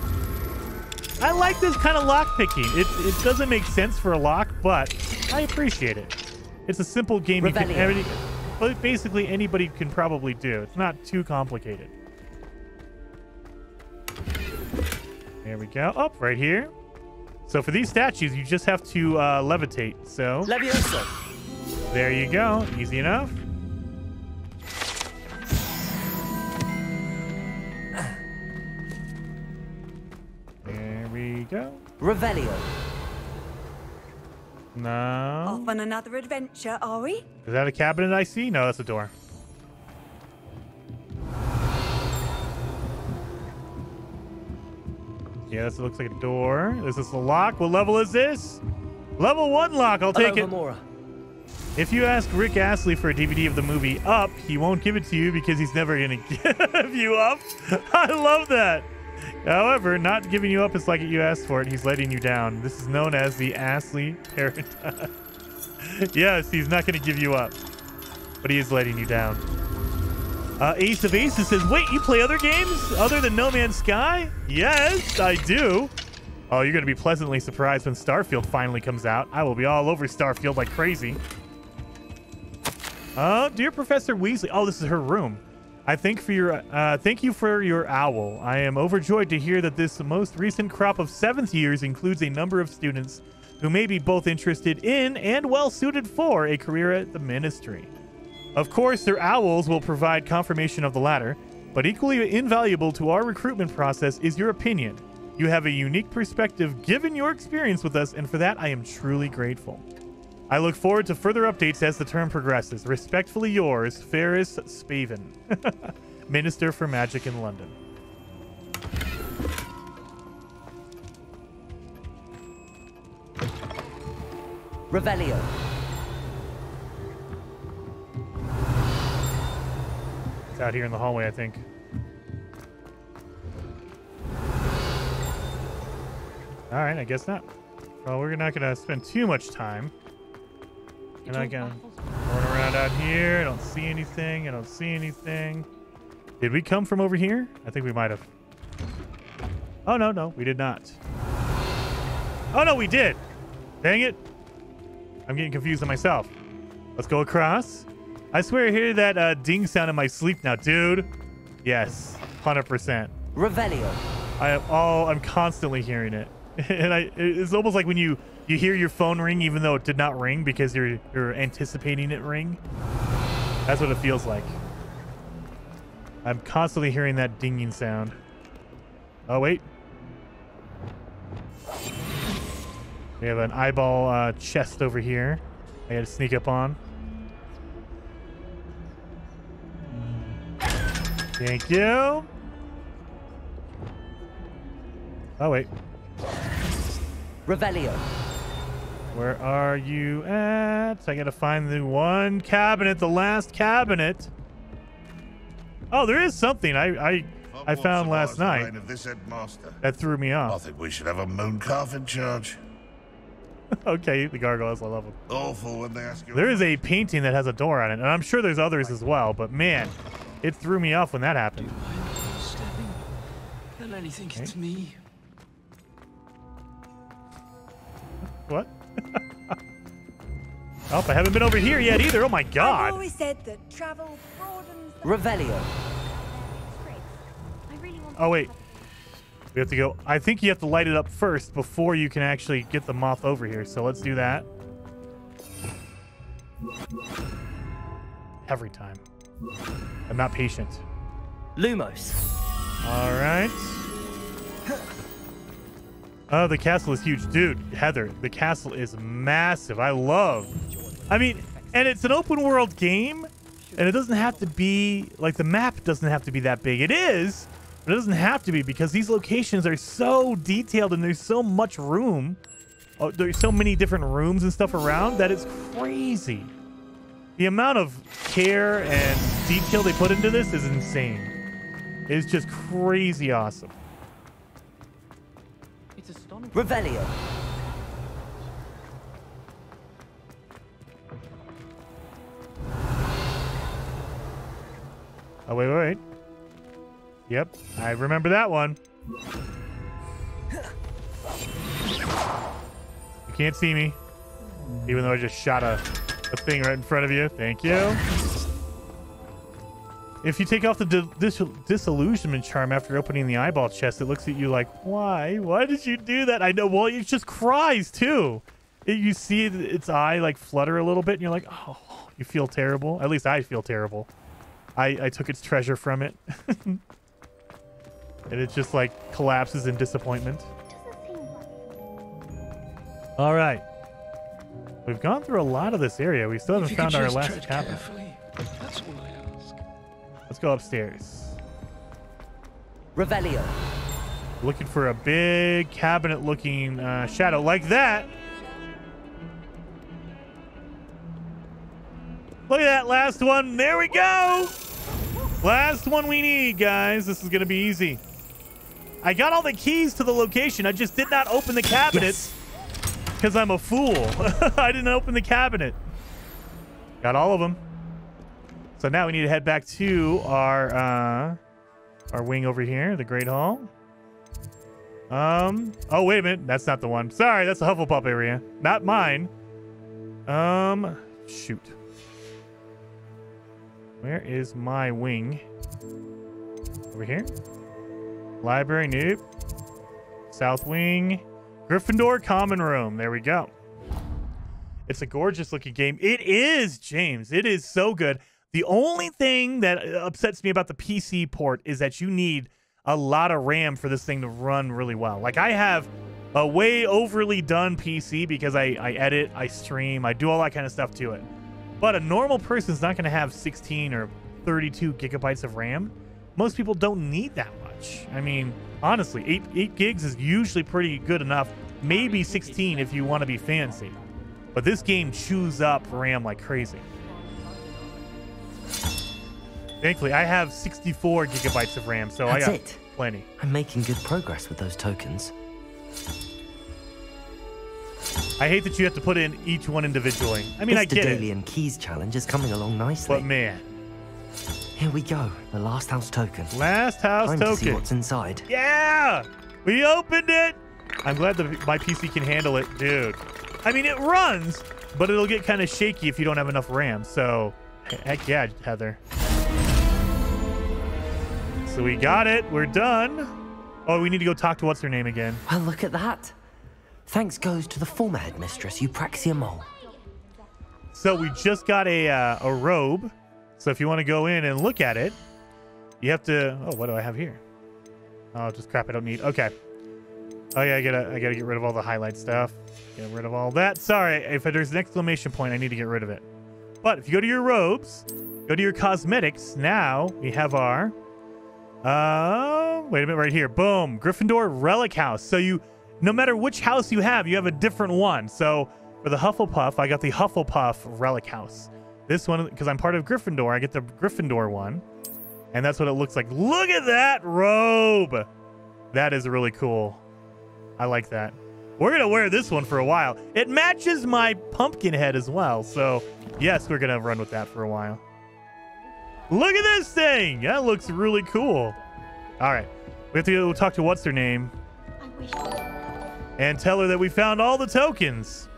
I like this kind of lock picking. It, it doesn't make sense for a lock, but I appreciate it. It's a simple game you can, every, but basically anybody can probably do. It's not too complicated. There we go. Up right here. So for these statues, you just have to uh, levitate. So there you go. Easy enough. Go. Revelio. No. Off on another adventure, are we? Is that a cabinet I see? No, that's a door. Yeah, this looks like a door. This is a lock. What level is this? Level one lock. I'll take Aloha it. Mora. If you ask Rick Astley for a DVD of the movie Up, he won't give it to you because he's never going to give you up. I love that. However, not giving you up is like you asked for it. He's letting you down. This is known as the Astley paradox. yes, he's not going to give you up, but he is letting you down. Uh, Ace of Aces says, wait, you play other games other than No Man's Sky? Yes, I do. Oh, you're going to be pleasantly surprised when Starfield finally comes out. I will be all over Starfield like crazy. Oh, dear Professor Weasley. Oh, this is her room. I thank for your uh, thank you for your owl. I am overjoyed to hear that this most recent crop of seventh years includes a number of students who may be both interested in and well suited for a career at the ministry. Of course, their owls will provide confirmation of the latter, but equally invaluable to our recruitment process is your opinion. You have a unique perspective given your experience with us, and for that I am truly grateful. I look forward to further updates as the term progresses. Respectfully yours, Faris Spavin, Minister for Magic in London. Revelio. It's out here in the hallway, I think. All right, I guess not. Well, we're not going to spend too much time. And I can run around out here. I don't see anything. I don't see anything. Did we come from over here? I think we might have. Oh, no, no, we did not. Oh, no, we did. Dang it. I'm getting confused on myself. Let's go across. I swear I hear that uh, ding sound in my sleep now, dude. Yes, 100%. Revelio. I am all I'm constantly hearing it. And I it's almost like when you you hear your phone ring even though it did not ring because you're you're anticipating it ring. That's what it feels like. I'm constantly hearing that dinging sound. Oh wait. We have an eyeball uh, chest over here. I got to sneak up on. Thank you. Oh wait, Revelio. Where are you at? I gotta find the one cabinet, the last cabinet. Oh, there is something I I, I found last night Of this that threw me off. I think we should have a moon calf in charge. okay, the gargoyles, I love them. Awful when they ask you. There is a painting that has a door on it, and I'm sure there's others as well. But man, it threw me off when that happened. Stabbing. They'll only think it's me. What? oh, I haven't been over here yet either. Oh my I've god. always said that travel broadens Revelio. I really want Oh wait, we have to go. I think you have to light it up first before you can actually get the moth over here. So let's do that. Every time. I'm not patient. Lumos. All right. Oh, the castle is huge. Dude, Heather, the castle is massive. I love. I mean, and it's an open world game, and it doesn't have to be like the map doesn't have to be that big. It is, but it doesn't have to be because these locations are so detailed and there's so much room. Oh, there's so many different rooms and stuff around that it's crazy. The amount of care and detail they put into this is insane. It's just crazy awesome. Revelio. Oh, wait, wait, wait. Yep, I remember that one. You can't see me, even though I just shot a, a thing right in front of you. Thank you. If you take off the dis- disillusionment charm after opening the eyeball chest, it looks at you like, why? Why did you do that? I know. Well, it just cries too. It- you see its eye like flutter a little bit, and you're like, oh, you feel terrible. At least I feel terrible. I, I took its treasure from it. and it just like collapses in disappointment. All right. We've gone through a lot of this area. We still haven't If you could found our last tread Let's go upstairs. Revelio. Looking for a big cabinet looking uh, shadow like that. Look at that last one. There we go. Last one we need, guys. This is going to be easy. I got all the keys to the location. I just did not open the cabinet because I'm a fool. I didn't open the cabinet. Got all of them. So now we need to head back to our uh, our wing over here, the Great Hall. Um. Oh, wait a minute. That's not the one. Sorry, that's the Hufflepuff area, not mine. Um. Shoot. Where is my wing? Over here. Library. Nope. South wing. Gryffindor common room. There we go. It's a gorgeous looking game. It is, James. It is so good. The only thing that uh, upsets me about the PC port is that you need a lot of RAM for this thing to run really well. Like I have a way overly done PC because I, I edit, I stream, I do all that kind of stuff to it. But a normal person's not going to have 16 or 32 gigabytes of RAM. Most people don't need that much. I mean, honestly, 8, 8 gigs is usually pretty good enough. Maybe 16 if you want to be fancy. But this game chews up RAM like crazy. Thankfully, I have 64 gigabytes of RAM, so I got it. plenty. I'm making good progress with those tokens. I hate that you have to put in each one individually. I mean, I Mr. get it, Daedalian Keys challenge is coming along nicely. but man, Here we go. The last house token. last house Time to see what's inside. Yeah, we opened it. I'm glad that my PC can handle it, dude. I mean, it runs, but it'll get kind of shaky if you don't have enough RAM. So, heck yeah, Heather. So we got it. We're done. Oh, we need to go talk to what's her name again. Well, look at that. Thanks goes to the former headmistress, Eupraxia Mole. So we just got a uh, a robe. So if you want to go in and look at it, you have to. Oh, what do I have here? Oh, just crap I don't need. Okay. Oh yeah, I gotta I gotta get rid of all the highlight stuff. Get rid of all that. Sorry, if there's an exclamation point, I need to get rid of it. But if you go to your robes, go to your cosmetics. Now we have our. Uh, wait a minute, right here. Boom, Gryffindor Relic House. So you, no matter which house you have, you have a different one. So for the Hufflepuff, I got the Hufflepuff Relic House. This one, because I'm part of Gryffindor, I get the Gryffindor one. And that's what it looks like. Look at that robe. That is really cool. I like that. We're going to wear this one for a while. It matches my pumpkin head as well. So, yes, we're going to run with that for a while. Look at this thing. That looks really cool. All right. We have to go talk to what's her name and tell her that we found all the tokens.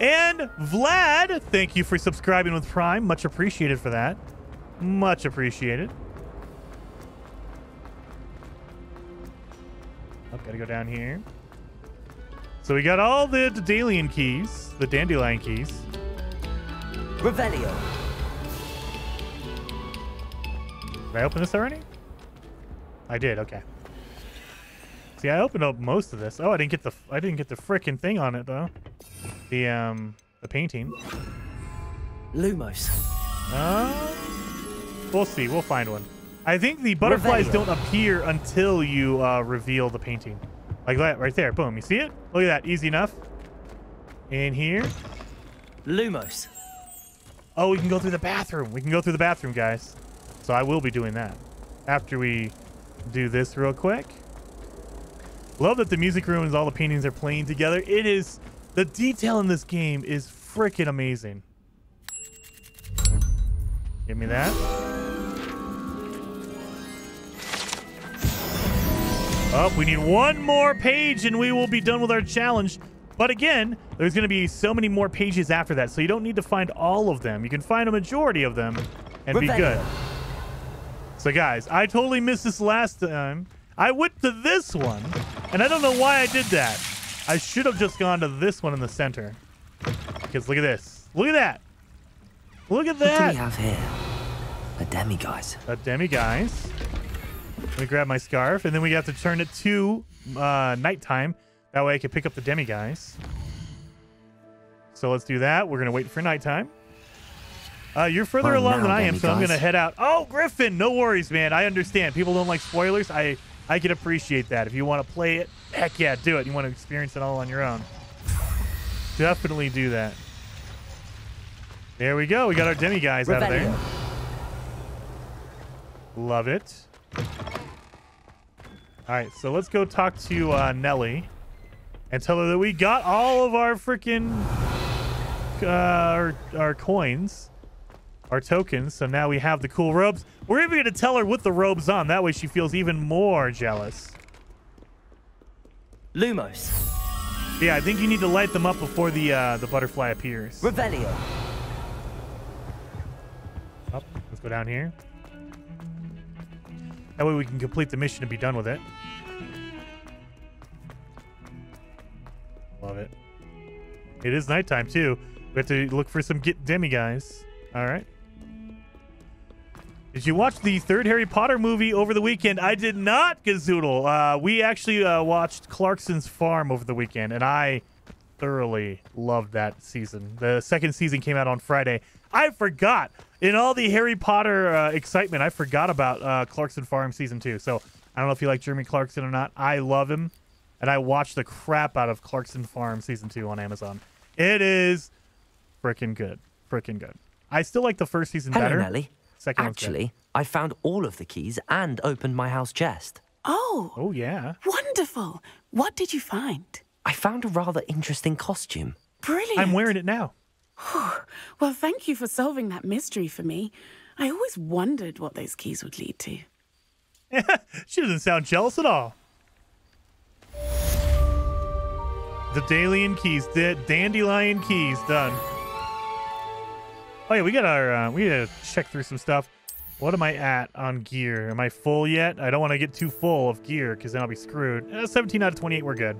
And Vlad, thank you for subscribing with Prime. Much appreciated for that. Much appreciated. I've oh, got to go down here. So we got all the Daedalian keys, the Dandelion keys. Revelio. Did I open this already? I did. Okay. See, I opened up most of this. Oh, I didn't get the I didn't get the frickin' thing on it though. The um the painting. Lumos. Uh, we'll see. We'll find one. I think the butterflies Revelio. don't appear until you uh, reveal the painting. Like that right there. Boom. You see it? Look at that. Easy enough. In here. Lumos. Oh, we can go through the bathroom. We can go through the bathroom, guys. So I will be doing that after we do this real quick. Love that the music room and all the paintings are playing together. It is the detail in this game is freaking amazing. Give me that. Oh, we need one more page and we will be done with our challenge. But again, there's going to be so many more pages after that, so you don't need to find all of them. You can find a majority of them and be good. So guys, I totally missed this last time. I went to this one, and I don't know why I did that. I should have just gone to this one in the center. Because look at this. Look at that. Look at that. What do we have here? A demiguise. A demiguise. Let me grab my scarf, and then we have to turn it to uh, nighttime. That way I can pick up the demiguise. So let's do that. We're going to wait for nighttime. Uh, you're further well, along than I am, so I'm going to head out. Oh, Griffin, no worries, man. I understand. People don't like spoilers. I, I can appreciate that. If you want to play it, heck yeah, do it. You want to experience it all on your own. Definitely do that. There we go. We got our demiguise out of there. Love it. All right, so let's go talk to uh, Nellie and tell her that we got all of our freaking uh, our, our coins, our tokens. So now we have the cool robes. We're even going to tell her with the robes on. That way she feels even more jealous. Lumos. Yeah, I think you need to light them up before the uh, the butterfly appears. Revelio. Up. Let's go down here. That way we can complete the mission and be done with it. Love it. It is nighttime too. We have to look for some get demiguise. All right. Did you watch the third Harry Potter movie over the weekend? I did not, Gazoodle. Uh, we actually uh, watched Clarkson's Farm over the weekend, and I thoroughly loved that season. The second season came out on Friday. I forgot in all the Harry Potter uh, excitement, I forgot about uh, Clarkson Farm season two. So I don't know if you like Jeremy Clarkson or not. I love him and I watched the crap out of Clarkson Farm season two on Amazon. It is freaking good, freaking good. I still like the first season Hello, better. Nellie. Second Actually, I found all of the keys and opened my house chest. Oh. Oh yeah. Wonderful. What did you find? I found a rather interesting costume. Brilliant. I'm wearing it now. Well, thank you for solving that mystery for me. I always wondered what those keys would lead to. she doesn't sound jealous at all. The Daedalian keys, the Dandelion keys, done. Oh yeah, we got our, uh, we gotta check through some stuff. What am I at on gear? Am I full yet? I don't want to get too full of gear because then I'll be screwed. Uh, 17 out of 28, we're good.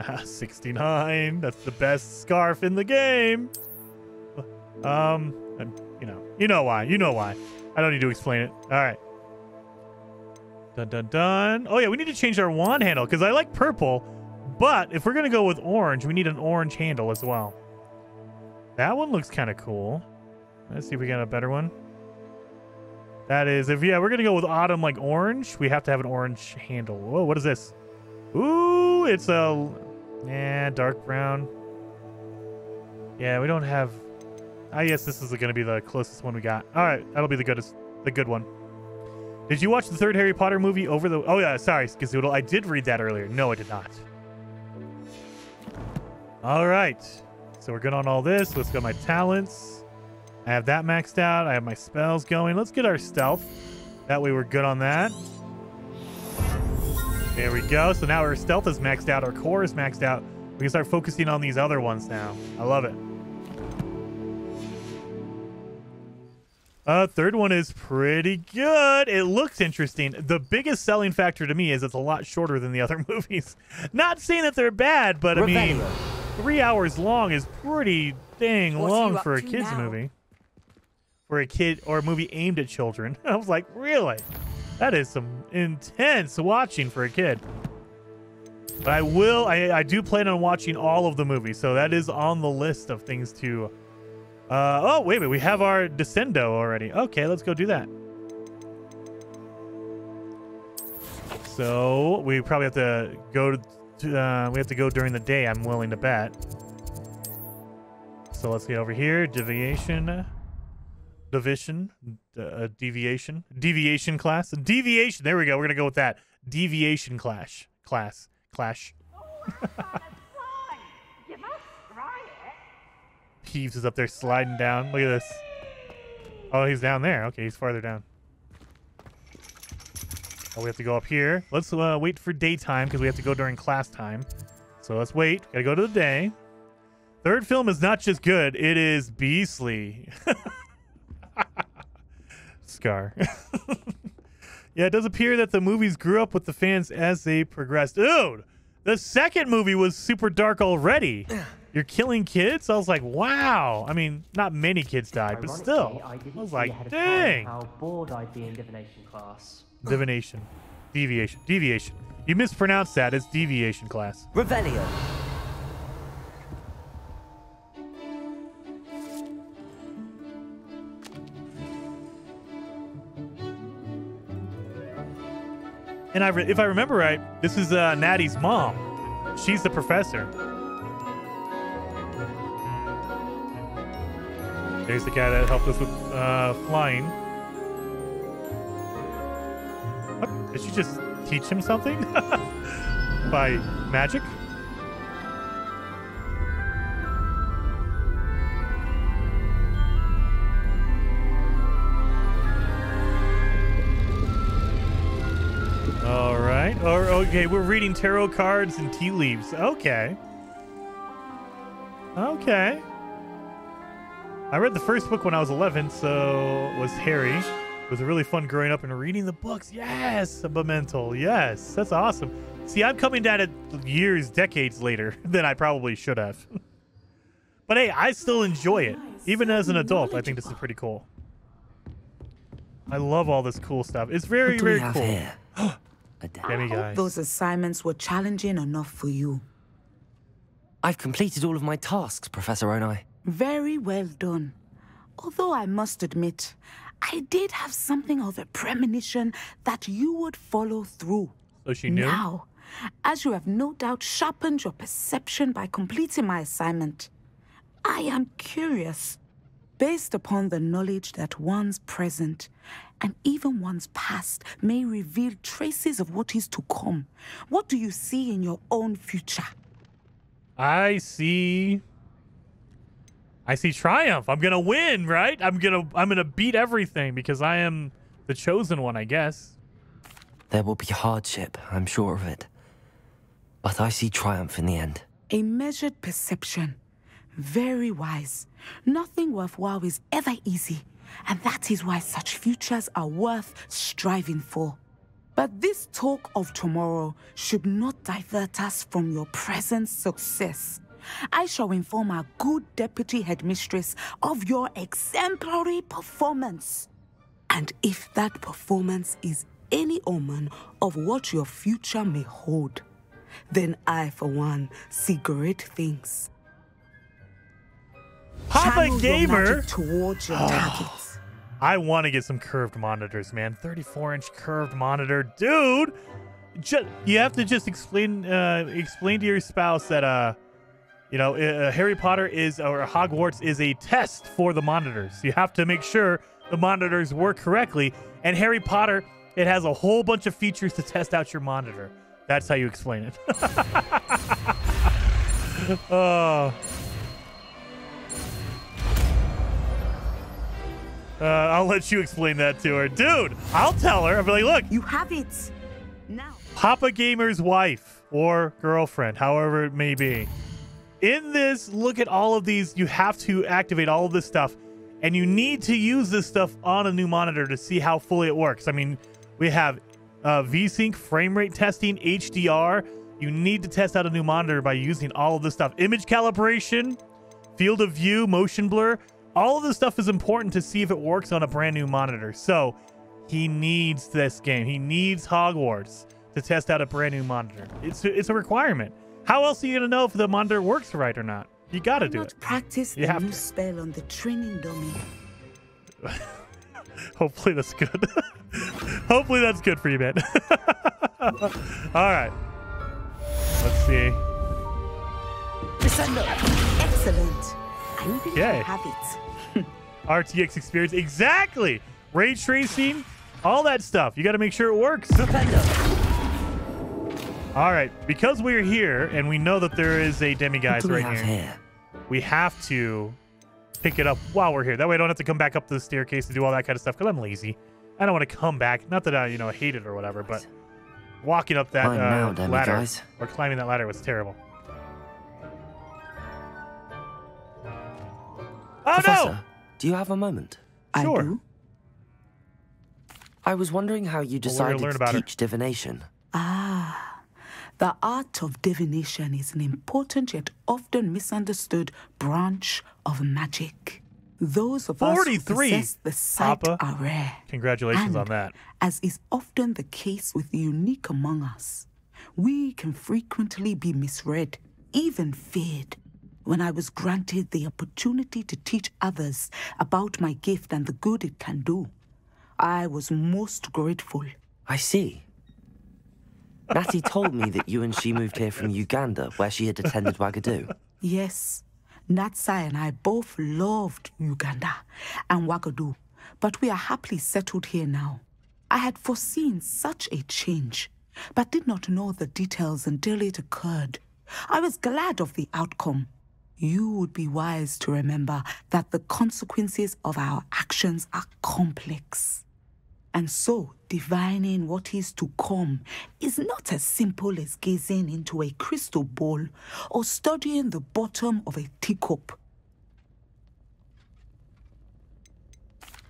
Ah, 69. That's the best scarf in the game. Um, and, you know, you know why. You know why. I don't need to explain it. All right. Dun dun dun. Oh yeah, we need to change our wand handle because I like purple, but if we're gonna go with orange, we need an orange handle as well. That one looks kind of cool. Let's see if we got a better one. That is, if yeah, we're gonna go with autumn like orange, we have to have an orange handle. Whoa, what is this? Ooh, it's a, yeah, dark brown. Yeah, we don't have. I guess this is gonna be the closest one we got. All right, that'll be the goodest, the good one. Did you watch the third Harry Potter movie over the? Oh yeah, sorry, Skazoodle. I did read that earlier. No, I did not. All right, so we're good on all this. Let's go my talents. I have that maxed out. I have my spells going. Let's get our stealth. That way we're good on that. There we go. So now our stealth is maxed out. Our core is maxed out. We can start focusing on these other ones now. I love it. Uh, third one is pretty good. It looks interesting. The biggest selling factor to me is it's a lot shorter than the other movies. Not saying that they're bad, but I mean, three hours long is pretty dang What are long for a kids now? movie. For a kid or a movie aimed at children. I was like, really? That is some intense watching for a kid. But I will, I, I do plan on watching all of the movies, so that is on the list of things to. Uh, oh, wait a minute, we have our Descendo already. Okay, let's go do that. So we probably have to go to, uh, we have to go during the day, I'm willing to bet. So let's get over here. Deviation. Division. Uh, deviation. Deviation class. Deviation. There we go. We're to go with that. Deviation clash. Class. Clash. Peeves is up there sliding down. Look at this. Oh, he's down there. Okay, he's farther down. Oh, we have to go up here. Let's uh, wait for daytime because we have to go during class time. So let's wait. Gotta go to the day. Third film is not just good, it is beastly. Scar. yeah, it does appear that the movies grew up with the fans as they progressed. Dude, the second movie was super dark already. You're killing kids? I was like, wow. I mean, not many kids died, but still. I, I was like, dang. How bored I'd be in divination class. Divination. Deviation. Deviation. You mispronounced that. It's deviation class. Revelio. And I if I remember right, this is uh, Natty's mom. She's the professor. There's the guy that helped us with uh, flying. What? Did she just teach him something? By magic? Okay, we're reading tarot cards and tea leaves. Okay. Okay. I read the first book when I was 11, so was Harry. It was really fun growing up and reading the books. Yes, Memento. Yes, that's awesome. See, I'm coming down it years, decades later than I probably should have. but hey, I still enjoy it. Even as an adult, I think this is pretty cool. I love all this cool stuff. It's very, What do we very have cool. here? Demiguise. Those assignments were challenging enough for you. I've completed all of my tasks, Professor Onai. Very well done. Although I must admit, I did have something of a premonition that you would follow through. So she knew? Now, as you have no doubt sharpened your perception by completing my assignment, I am curious. Based upon the knowledge that one's present and even one's past may reveal traces of what is to come, what do you see in your own future? I see. I see triumph. I'm gonna win, right? I'm gonna I'm gonna beat everything because I am the chosen one, I guess. There will be hardship, I'm sure of it. But I see triumph in the end. A measured perception. Very wise. Nothing worthwhile is ever easy, and that is why such futures are worth striving for. But this talk of tomorrow should not divert us from your present success. I shall inform our good deputy headmistress of your exemplary performance. And if that performance is any omen of what your future may hold, then I, for one, see great things. Papa Gamer. towards your targets. I want to get some curved monitors, man. 34 inch curved monitor, dude. Just, you have to just explain uh, explain to your spouse that uh, you know, uh, Harry Potter is or Hogwarts is a test for the monitors. You have to make sure the monitors work correctly. And Harry Potter, it has a whole bunch of features to test out your monitor. That's how you explain it. oh. Uh, I'll let you explain that to her. Dude, I'll tell her. I'll be like, look. You have it. Now. Papa Gamer's wife or girlfriend, however it may be. In this, look at all of these. You have to activate all of this stuff, and you need to use this stuff on a new monitor to see how fully it works. I mean, we have uh, VSync, frame rate testing, HDR. You need to test out a new monitor by using all of this stuff. Image calibration, field of view, motion blur. All of this stuff is important to see if it works on a brand new monitor. So he needs this game. He needs Hogwarts to test out a brand new monitor. It's it's a requirement. How else are you gonna know if the monitor works right or not? You got to do it. Practice You the have new to. spell on the training dummy. Hopefully that's good. Hopefully that's good for you, man. All right. Let's see. Crescendo. Excellent. I think Okay. you have it. RTX experience. Exactly. Ray tracing, all that stuff. You got to make sure it works. All right. Because we're here and we know that there is a demiguise do right here, here? we have to pick it up while we're here. That way I don't have to come back up the staircase to do all that kind of stuff because I'm lazy. I don't want to come back. Not that I, you know, hate it or whatever, but walking up that Fine now, uh, ladder or climbing that ladder was terrible. Oh Professor, no! do you have a moment? Sure. I do. I was wondering how you Well, we're gonna decided learn to about her. teach divination. Ah, the art of divination is an important yet often misunderstood branch of magic. Those of us who possess the sight Papa. are rare. Congratulations And on that. As is often the case with the unique among us, we can frequently be misread, even feared. When I was granted the opportunity to teach others about my gift and the good it can do, I was most grateful. I see. Natty told me that you and she moved here from Uganda, where she had attended Uagadou. Yes, Natsai and I both loved Uganda and Uagadou, but we are happily settled here now. I had foreseen such a change, but did not know the details until it occurred. I was glad of the outcome. You would be wise to remember that the consequences of our actions are complex. And so, divining what is to come is not as simple as gazing into a crystal ball or studying the bottom of a teacup.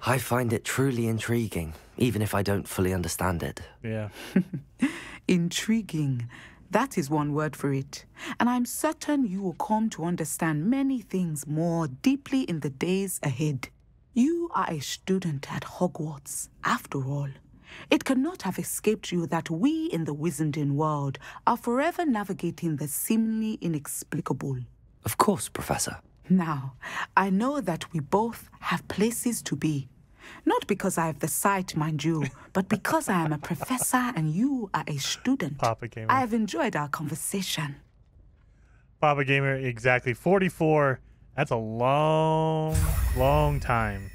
I find it truly intriguing, even if I don't fully understand it. Yeah. Intriguing. That is one word for it. And I'm certain you will come to understand many things more deeply in the days ahead. You are a student at Hogwarts, after all. It cannot have escaped you that we in the Wizarding world are forever navigating the seemingly inexplicable. Of course, Professor. Now, I know that we both have places to be. Not because I have the sight, mind you, but because I am a professor and you are a student. Papa Gamer. I have enjoyed our conversation. Papa Gamer, exactly. 44. That's a long, long time.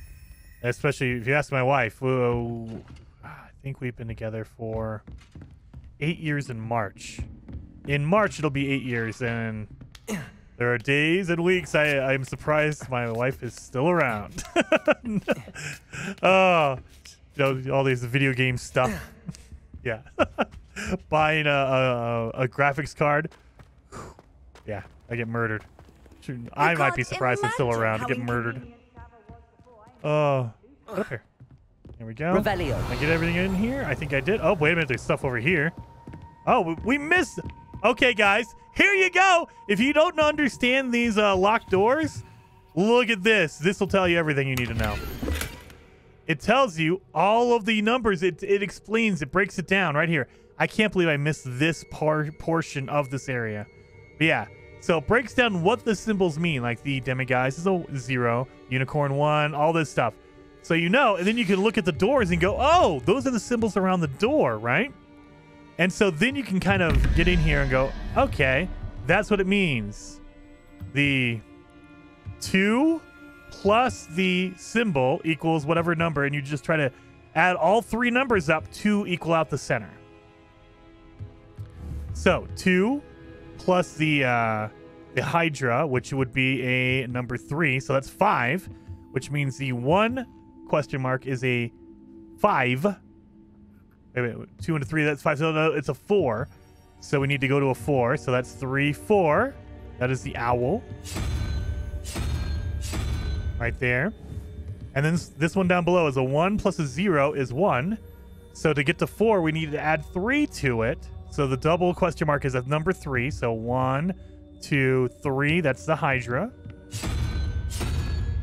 Especially if you ask my wife. who- uh, I think we've been together for eight years in March. In March, it'll be eight years. And there are days and weeks I, I'm surprised my wife is still around. oh, you know, all these video game stuff. yeah. Buying a, a, a graphics card. Yeah, I get murdered. Shoot, I might be can't surprised I'm still around to get murdered. Oh, up here. There we go. Revelio. I get everything in here. I think I did. Oh, wait a minute. There's stuff over here. Oh, we, we missed. Okay, guys. Here you go. If you don't understand these uh, locked doors, look at this. This will tell you everything you need to know. it tells you all of the numbers. It, it explains, it breaks it down right here. I can't believe I missed this par- portion of this area. But yeah, so it breaks down what the symbols mean, like the demiguise is a zero, unicorn one, all this stuff. So you know, and then you can look at the doors and go, oh, those are the symbols around the door, right? And so then you can kind of get in here and go, okay, that's what it means. The two plus the symbol equals whatever number, and you just try to add all three numbers up to equal out the center. So two plus the uh, the Hydra, which would be a number three, so that's five, which means the one question mark is a five. Wait, two and a three, that's five. So no, it's a four. So we need to go to a four. So that's three, four. That is the owl. Right there. And then this one down below is a one plus a zero is one. So to get to four, we need to add three to it. So the double question mark is at number three. So one, two, three. That's the Hydra.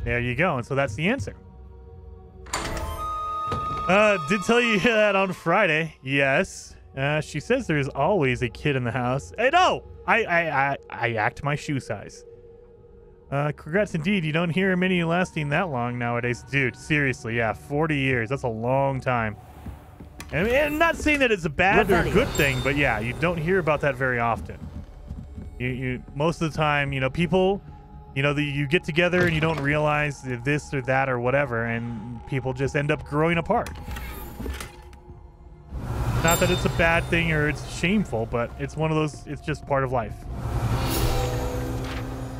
There you go. And so that's the answer. Uh, did tell you that on Friday. Yes. Uh, she says there's always a kid in the house. Hey, no! I, I, I, I act my shoe size. Uh, congrats indeed. You don't hear many lasting that long nowadays. Dude, seriously, yeah, 40 years. That's a long time. And, and not saying that it's a bad or a good thing, but yeah, you don't hear about that very often. You, you most of the time, you know, people, you know, the, you get together and you don't realize this or that or whatever, and people just end up growing apart. Not that it's a bad thing or it's shameful, but it's one of those, it's just part of life.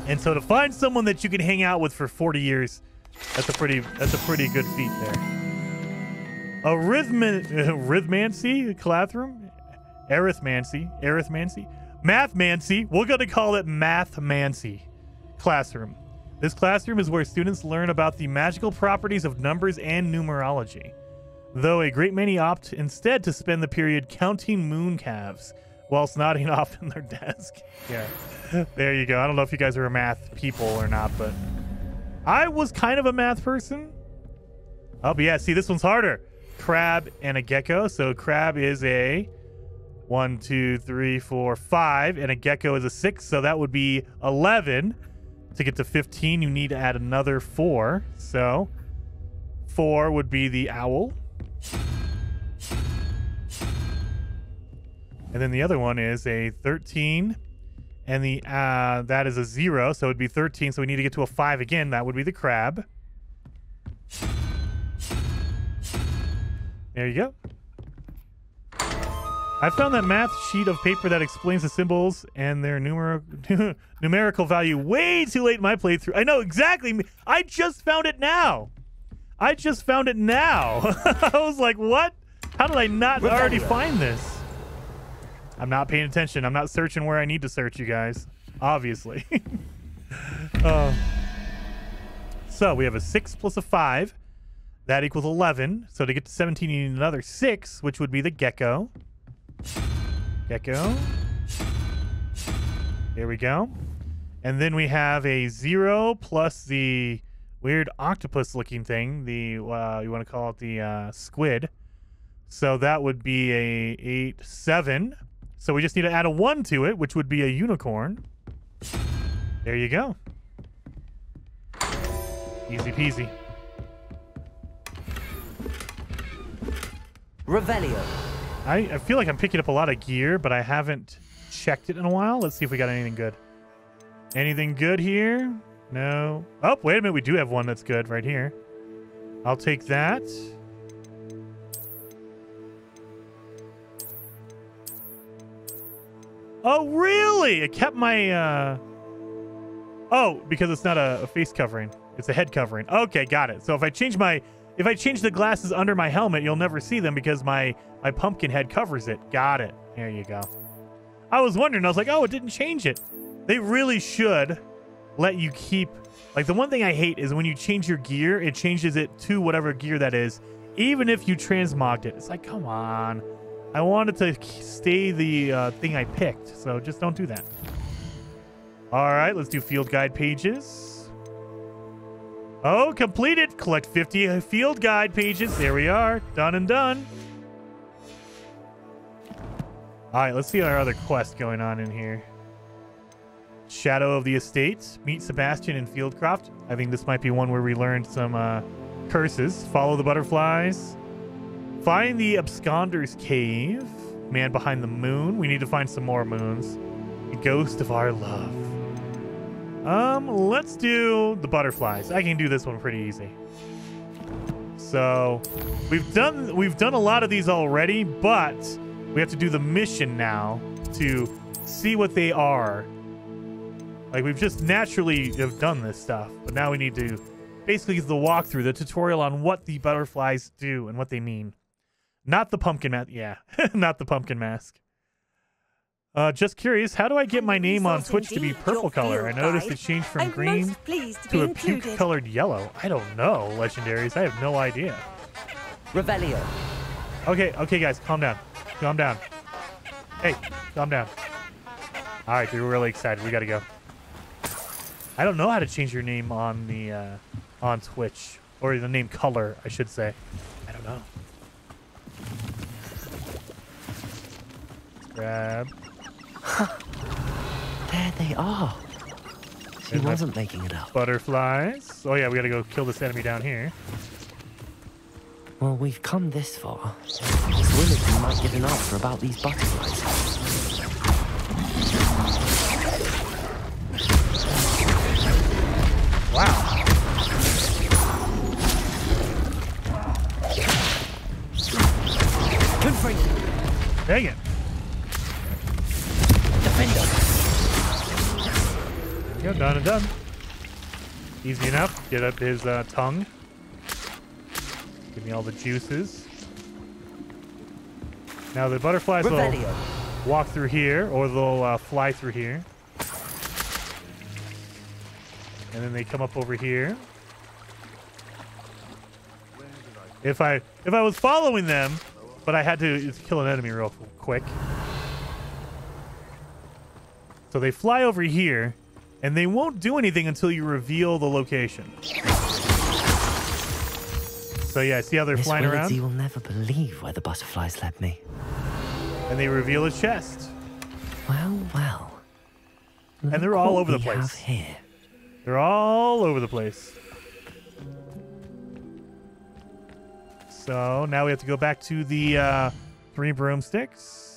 And so to find someone that you can hang out with for 40 years, that's a pretty that's a pretty good feat there. A rhythman rhythmancy classroom, arithmancy, arithmancy, mathmancy. We're gonna call it mathmancy classroom. This classroom is where students learn about the magical properties of numbers and numerology. Though a great many opt instead to spend the period counting moon calves whilst nodding off in their desk. Yeah. there you go. I don't know if you guys are math people or not, but I was kind of a math person. Oh, but yeah, see, this one's harder. Crab and a gecko. So crab is a one, two, three, four, five, and a gecko is a six. So that would be 11. To get to 15, you need to add another four. So four would be the owl. And then the other one is a 13 and the uh, that is a zero, so it would be 13. So we need to get to a five again. That would be the crab. There you go. I found that math sheet of paper that explains the symbols and their numer numerical value way too late in my playthrough. I know exactly. I just found it now. I just found it now. I was like, what? How did I not already find this? I'm not paying attention. I'm not searching where I need to search, you guys. Obviously. uh, so we have a 6 plus a 5. That equals 11. So to get to 17, you need another 6, which would be the gecko. Gecko. Here we go. And then we have a 0 plus the weird octopus looking thing. The, uh, you want to call it the uh, squid. So that would be a 8, 7. So we just need to add a 1 to it, which would be a unicorn. There you go. Easy peasy. Revelio. I, I feel like I'm picking up a lot of gear, but I haven't checked it in a while. Let's see if we got anything good. Anything good here? No. Oh, wait a minute. We do have one that's good right here. I'll take that. Oh, really? It kept my, uh... Oh, because it's not a, a, face covering. It's a head covering. Okay, got it. So if I change my... If I change the glasses under my helmet, you'll never see them because my, my pumpkin head covers it. Got it. There you go. I was wondering. I was like, oh, it didn't change it. They really should let you keep... Like, the one thing I hate is when you change your gear, it changes it to whatever gear that is, even if you transmogged it. It's like, come on. I wanted to stay the uh, thing I picked, so just don't do that. All right, let's do field guide pages. Oh, completed. Collect 50 field guide pages. There we are. Done and done. All right, let's see our other quest going on in here. Shadow of the Estates. Meet Sebastian in Feldcroft. I think this might be one where we learned some uh, curses. Follow the butterflies. Find the Absconder's Cave. Man behind the moon. We need to find some more moons. The ghost of our love. Um, let's do the butterflies. I can do this one pretty easy. So, we've done we've done a lot of these already, but we have to do the mission now to see what they are. Like we've just naturally have done this stuff, but now we need to basically the walkthrough, the tutorial on what the butterflies do and what they mean. Not the pumpkin mask. Yeah, not the pumpkin mask. Uh, just curious, how do I get my name on Twitch to be purple color? I noticed it changed from green to a puke colored yellow. I don't know, legendaries. I have no idea. Revelio. Okay, okay, guys, calm down. Calm down. Hey, calm down. All right, dude, we're really excited. We gotta go. I don't know how to change your name on the uh, on Twitch or the name color, I should say. I don't know. Grab. There they are. She my wasn't making it up. Butterflies. Oh yeah, we gotta go kill this enemy down here. Well, we've come this far. Willoughby might get an answer about these butterflies. Wow. Confront. Dang it. Yeah, done and done. Easy enough. Get up his uh, tongue. Give me all the juices. Now the butterflies will walk through here, or they'll uh, fly through here. And then they come up over here. If I if I was following them, but I had to kill an enemy real quick. So they fly over here, and they won't do anything until you reveal the location. So yeah, see how they're Miss flying around? Willoughby will never believe where the butterflies led me. And they reveal a chest. Well, well. And they're all over the place. here. They're all over the place. So now we have to go back to the uh, three broomsticks.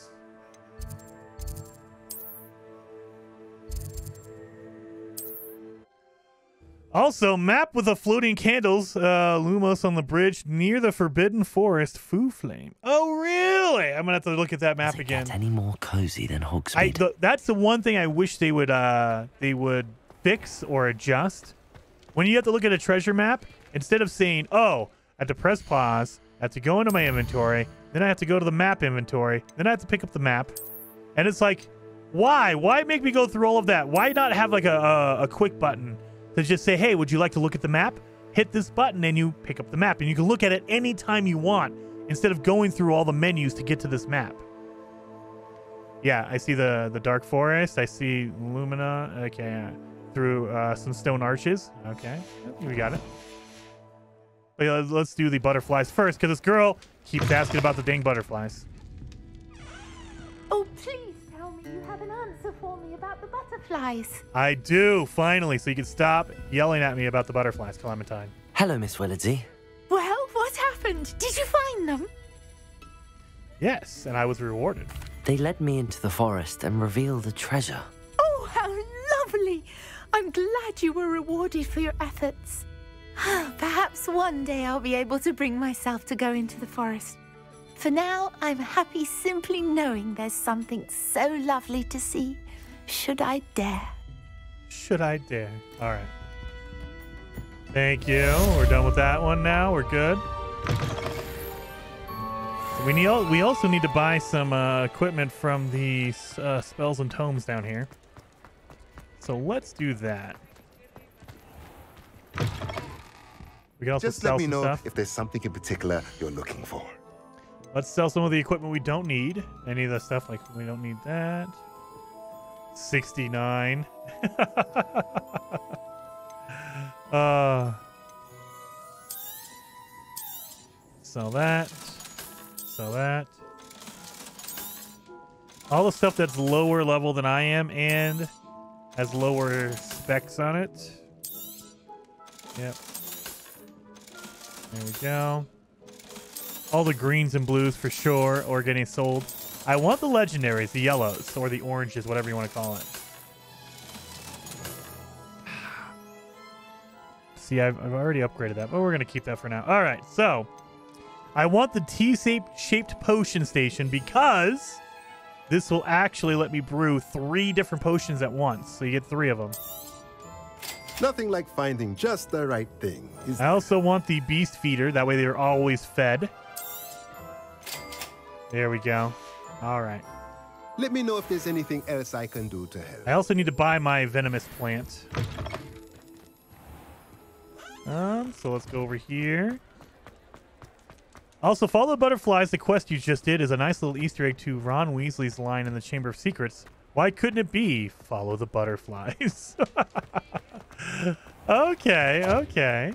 Also, map with the floating candles, uh, Lumos on the bridge near the Forbidden Forest, Foo Flame. Oh, really? I'm gonna have to look at that map again. Any more cozy than I Hogsmeade? th- that's the one thing I wish they would uh they would fix or adjust. When you have to look at a treasure map, instead of saying, "Oh, I have to press pause, I have to go into my inventory, then I have to go to the map inventory, then I have to pick up the map," and it's like, why? Why make me go through all of that? Why not have like a a, a quick button to just say, "Hey, would you like to look at the map?" Hit this button and you pick up the map, and you can look at it anytime you want instead of going through all the menus to get to this map. Yeah, I see the the dark forest. I see Lumina. Okay, through uh, some stone arches. Okay, we got it. But yeah, let's do the butterflies first, because this girl keeps asking about the dang butterflies. Oh, please tell me you have an answer for me about the butterflies. I do finally, so you can stop yelling at me about the butterflies, Clementine. Hello, Miss Willardsey. Well, what happened? Did you find them? Yes, and I was rewarded. They led me into the forest and revealed a treasure. Oh, how lovely! I'm glad you were rewarded for your efforts. Perhaps one day I'll be able to bring myself to go into the forest. For now, I'm happy simply knowing there's something so lovely to see, should I dare. Should I dare? All right. Thank you. We're done with that one now. We're good. We need. We also need to buy some uh, equipment from the uh, spells and tomes down here. So let's do that. We can also Just sell let me some know stuff. if there's something in particular you're looking for. Let's sell some of the equipment we don't need. Any of the stuff like we don't need that. 69. uh, sell that. Sell that. All the stuff that's lower level than I am and has lower specs on it. Yep. There we go. All the greens and blues for sure are getting sold. I want the legendaries, the yellows, or the oranges, whatever you want to call it. See, I've, I've already upgraded that, but we're going to keep that for now. All right, so I want the T-shaped potion station because this will actually let me brew three different potions at once. So you get three of them. Nothing like finding just the right thing. I also want the beast feeder. That way they're always fed. There we go. All right. Let me know if there's anything else I can do to help. I also need to buy my venomous plant. Um, so let's go over here. Also, follow the butterflies. The quest you just did is a nice little Easter egg to Ron Weasley's line in the Chamber of Secrets. Why couldn't it be follow the butterflies? okay, okay.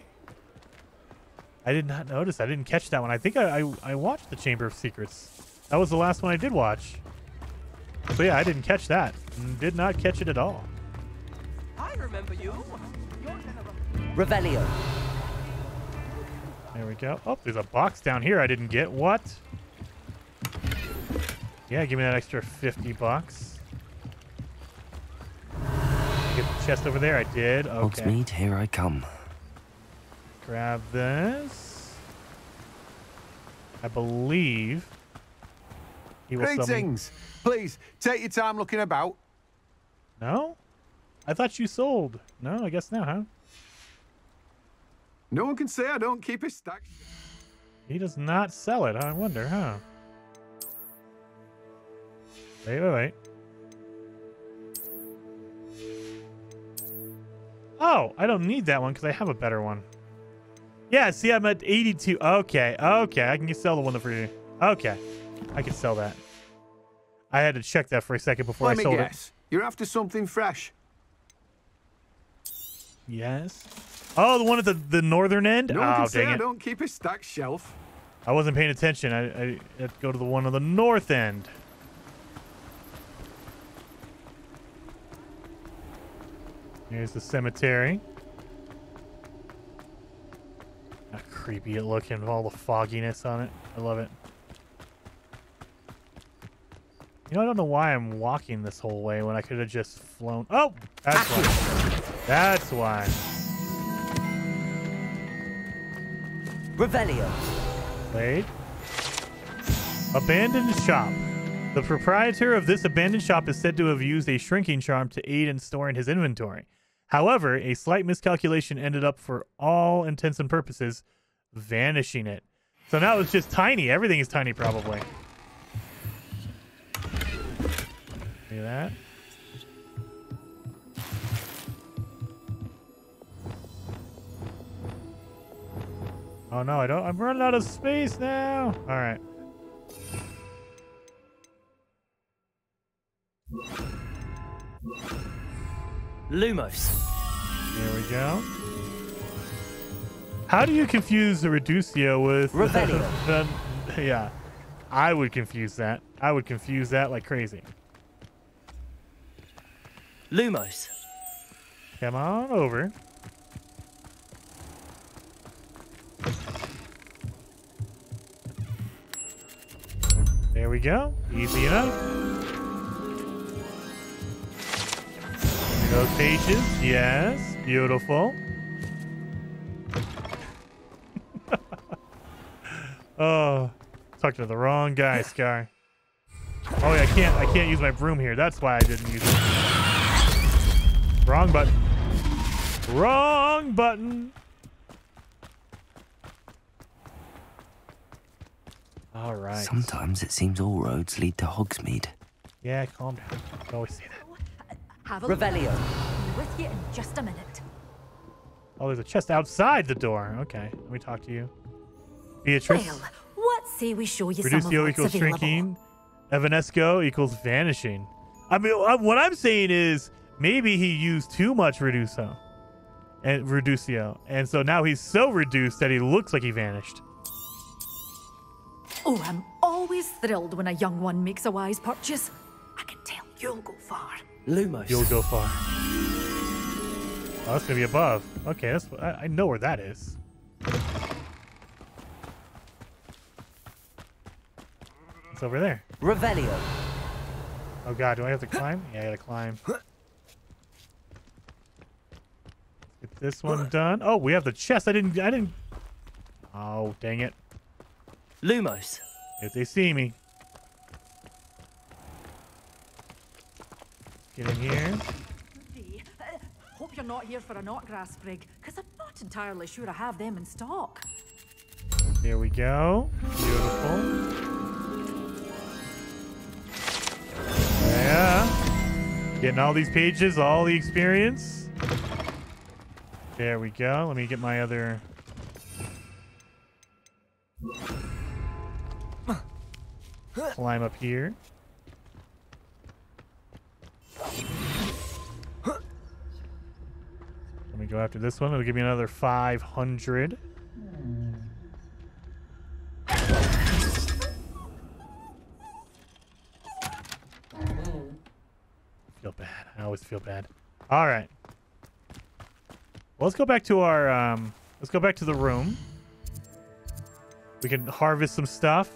I did not notice. I didn't catch that one. I think I, I, I watched the Chamber of Secrets. That was the last one I did watch. So yeah, I didn't catch that. Did not catch it at all. I remember you. Revelio. There we go. Oh, there's a box down here I didn't get. What? Yeah, give me that extra 50 bucks. Get the chest over there. I did. Okay. Hogsmeade, here I come. Grab this. I believe. He will sell me- Greetings. Please, take your time looking about. No? I thought you sold. No, I guess not, huh? No one can say I don't keep a stack. He does not sell it. I wonder, huh? Wait, wait, wait. Oh, I don't need that one because I have a better one. Yeah, see, I'm at 82. Okay, okay. I can sell the one for you. Okay. I could sell that. I had to check that for a second before Let I sold guess. You're after something fresh. Yes. Oh, the one at the, the northern end? No one oh, can say dang I don't keep a stacked shelf. I wasn't paying attention. I, I had to go to the one on the north end. Here's the cemetery. How creepy it looking with all the fogginess on it. I love it. You know, I don't know why I'm walking this whole way when I could have just flown. Oh, that's why. That's why. Revelio. Wait. Abandoned shop. The proprietor of this abandoned shop is said to have used a shrinking charm to aid in storing his inventory. However, a slight miscalculation ended up, for all intents and purposes, vanishing it. So now it's just tiny. Everything is tiny, probably. That? Oh no, I don't. I'm running out of space now. All right. Lumos. There we go. How do you confuse the Reducio with Revelio. the, yeah, I would confuse that. I would confuse that like crazy. Lumos. Come on over. There we go. Easy enough. Those pages. Yes. Beautiful. oh, talked to the wrong guy, Sky. Oh, yeah, I can't. I can't use my broom here. That's why I didn't use it. Wrong button. Wrong button. All right. Sometimes it seems all roads lead to Hogsmeade. Yeah, calm down. I always say that. Have a Revelio. Be with you in just a minute. Oh, there's a chest outside the door. Okay, let me talk to you. Beatrice. Well, what say we show you some of Reducio what's equals available? shrinking. Evanesco equals vanishing. I mean, what I'm saying is maybe he used too much Reducio. And Reducio. And so now he's so reduced that he looks like he vanished. Oh, I'm always thrilled when a young one makes a wise purchase. I can tell you'll go far. Lumos. You'll go far. Oh, that's gonna be above. Okay, that's I, I know where that is. It's over there. Revelio. Oh god, do I have to climb? Yeah, I gotta climb. Get this one done. Oh, we have the chest. I didn't. I didn't. Oh, dang it. Lumos. If they see me. Get in here. Uh, hope you're not here for a knotgrass sprig, because I'm not entirely sure I have them in stock. There we go. Beautiful. Yeah. Getting all these pages, all the experience. There we go. Let me get my other... Climb up here. Let me go after this one. It'll give me another 500. feel bad. I always feel bad. All right. Well, let's go back to our um let's go back to the room. We can harvest some stuff.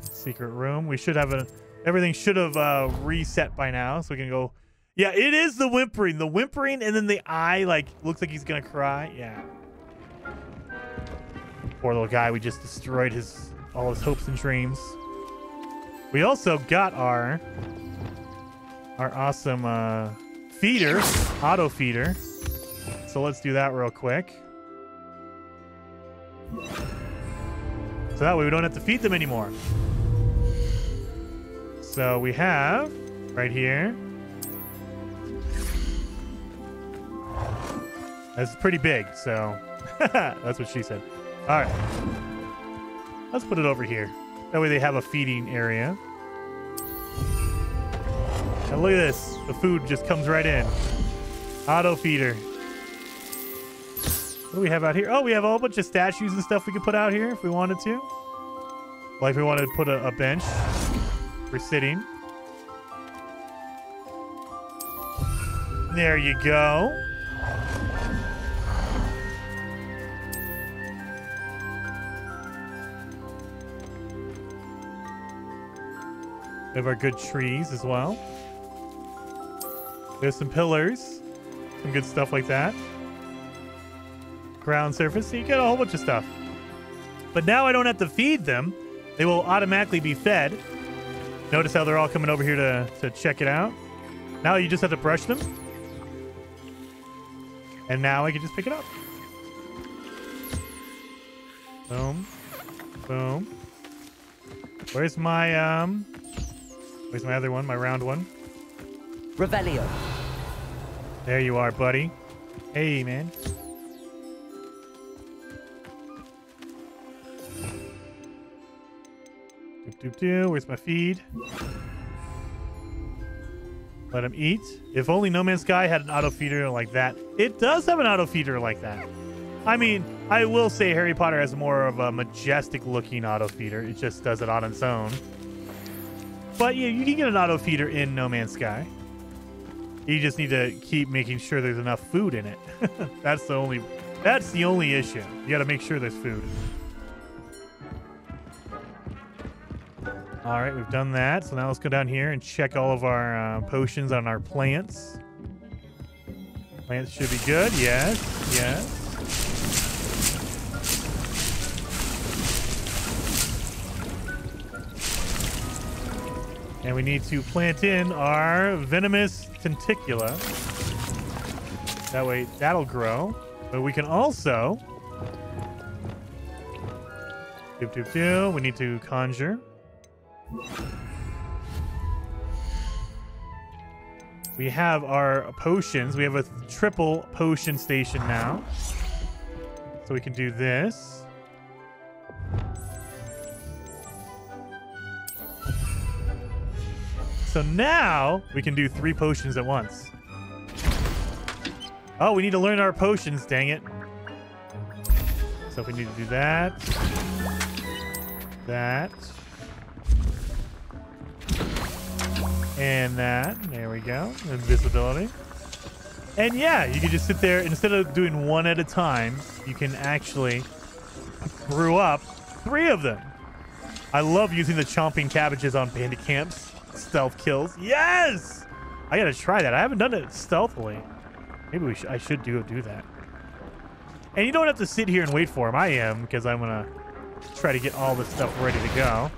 Secret room. We should have a everything should have uh reset by now so we can go Yeah, it is the whimpering. The whimpering and then the eye like looks like he's going to cry. Yeah. Poor little guy, we just destroyed his all his hopes and dreams. We also got our our awesome uh, feeder, auto feeder. So let's do that real quick. So that way we don't have to feed them anymore. So we have right here. That's pretty big, so that's what she said. All right. Let's put it over here. That way they have a feeding area. And look at this. The food just comes right in. Auto feeder. What do we have out here? Oh, we have a whole bunch of statues and stuff we could put out here if we wanted to. Like we wanted to put a, a bench for sitting. There you go. We have our good trees as well. There's some pillars. Some good stuff like that. Ground surface. So you get a whole bunch of stuff. But now I don't have to feed them. They will automatically be fed. Notice how they're all coming over here to, to check it out. Now you just have to brush them. And now I can just pick it up. Boom. Boom. Where's my, um... Where's my other one? My round one? Revelio. There you are, buddy. Hey, man. Doop, doop. Where's my feed? Let him eat. If only No Man's Sky had an auto feeder like that. It does have an auto feeder like that. I mean, I will say Harry Potter has more of a majestic looking auto feeder. It just does it on its own. But yeah, you can get an auto feeder in No Man's Sky. You just need to keep making sure there's enough food in it. that's the only that's the only issue. You got to make sure there's food. All right, we've done that. So now let's go down here and check all of our uh, potions on our plants. Plants should be good. Yes, yes. And we need to plant in our venomous tentacula. That way, that'll grow. But we can also... Doop, doop, doop. We need to conjure. We have our potions. We have a triple potion station now. So we can do this. So now we can do three potions at once. Oh, we need to learn our potions, dang it. So if we need to do that. That. And that. There we go. Invisibility. And yeah, you can just sit there. Instead of doing one at a time, you can actually brew up three of them. I love using the chomping cabbages on bandit camps. Stealth kills. Yes! I gotta try that. I haven't done it stealthily. Maybe we sh I should do do that. And you don't have to sit here and wait for him. I am, because I'm gonna try to get all this stuff ready to go.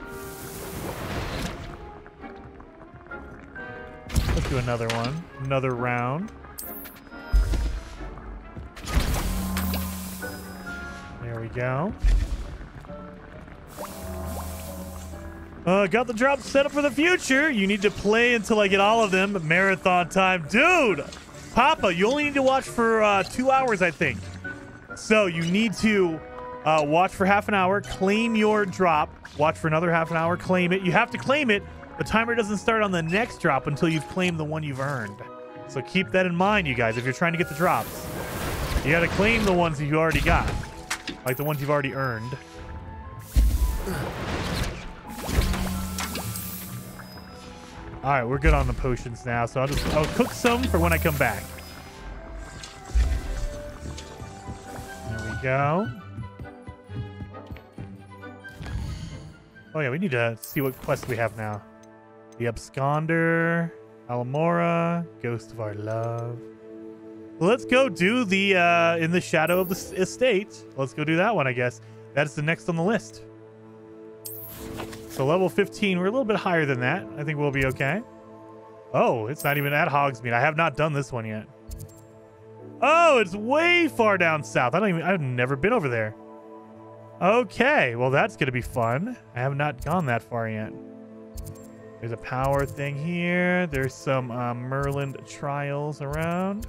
Let's do another one. Another round. There we go. Uh, got the drop set up for the future. You need to play until I get all of them. Marathon time. Dude! Papa, you only need to watch for uh, two hours, I think. So you need to uh, watch for half an hour, claim your drop, watch for another half an hour, claim it. You have to claim it. The timer doesn't start on the next drop until you've claimed the one you've earned. So keep that in mind, you guys, if you're trying to get the drops. You got to claim the ones that you already got, like the ones you've already earned. All right, we're good on the potions now, so I'll just I'll cook some for when I come back. There we go. Oh yeah, we need to see what quests we have now. The Absconder, Alohomora, Ghost of Our Love. Let's go do the uh, In the Shadow of the Estate. Let's go do that one, I guess. That's the next on the list. So level 15, we're a little bit higher than that. I think we'll be okay. Oh, it's not even at Hogsmeade. I have not done this one yet. Oh, it's way far down south. I don't even, I've never been over there. Okay, well that's going to be fun. I have not gone that far yet. There's a power thing here. There's some uh, Merlin trials around.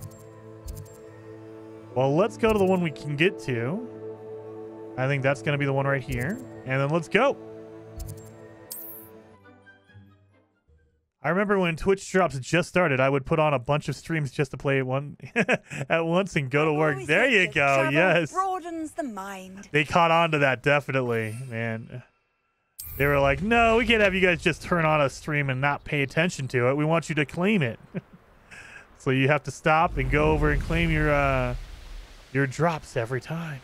Well, let's go to the one we can get to. I think that's going to be the one right here. And then let's go. I remember when Twitch drops just started, I would put on a bunch of streams just to play it one at once and go to work. There you go. Yes. Broadens the mind. They caught on to that definitely, man. They were like, "No, we can't have you guys just turn on a stream and not pay attention to it. We want you to claim it." so you have to stop and go over and claim your uh your drops every time.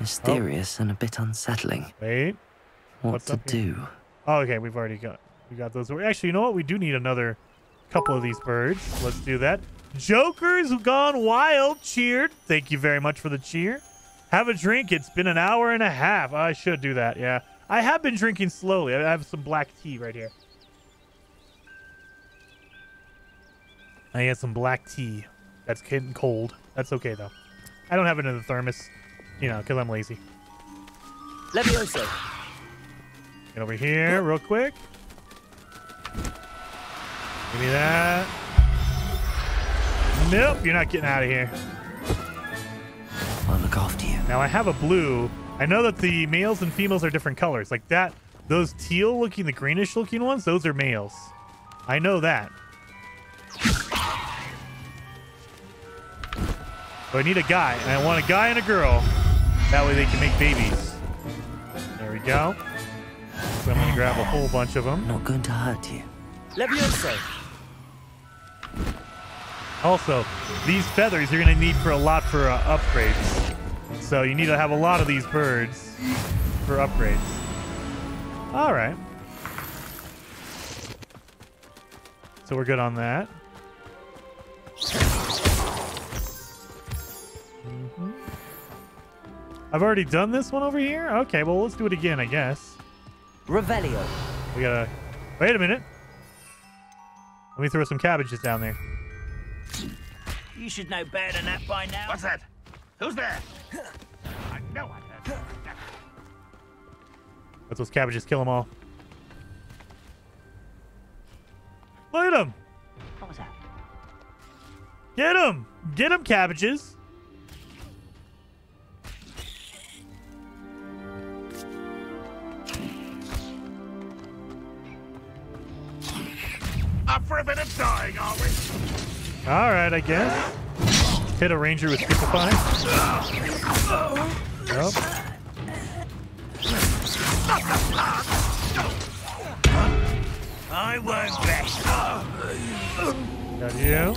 Mysterious oh. and a bit unsettling. Wait. What What's to do? Oh, okay, we've already got we got those. Actually, you know what? We do need another couple of these birds. Let's do that. Joker's gone wild. Cheered. Thank you very much for the cheer. Have a drink. It's been an hour and a half. I should do that. Yeah. I have been drinking slowly. I have some black tea right here. I had some black tea. That's getting cold. That's okay, though. I don't have it in the thermos, you know, because I'm lazy. Levioso. Get over here real quick. Give me that. Nope, you're not getting out of here. I'll look after you. Now I have a blue. I know that the males and females are different colors. Like that, those teal looking, the greenish looking ones, those are males. I know that. So I need a guy, and I want a guy and a girl. That way they can make babies. There we go. So I'm gonna grab a whole bunch of them. Not going to hurt you. Levioso. Also, these feathers you're going to need for a lot for uh, upgrades. So you need to have a lot of these birds for upgrades. All right. So we're good on that. Mm -hmm. I've already done this one over here? Okay, well, let's do it again, I guess. Revelio. We gotta... Wait a minute. Let me throw some cabbages down there. You should know better than that by now. What's that? Who's there? I know I heard Let those cabbages kill them all. Look at them. What was that? Get them. Get them, cabbages. Up for a bit of dying, are we? All right, I guess. Hit a ranger with stupefy. Nope. I won't best. Got you.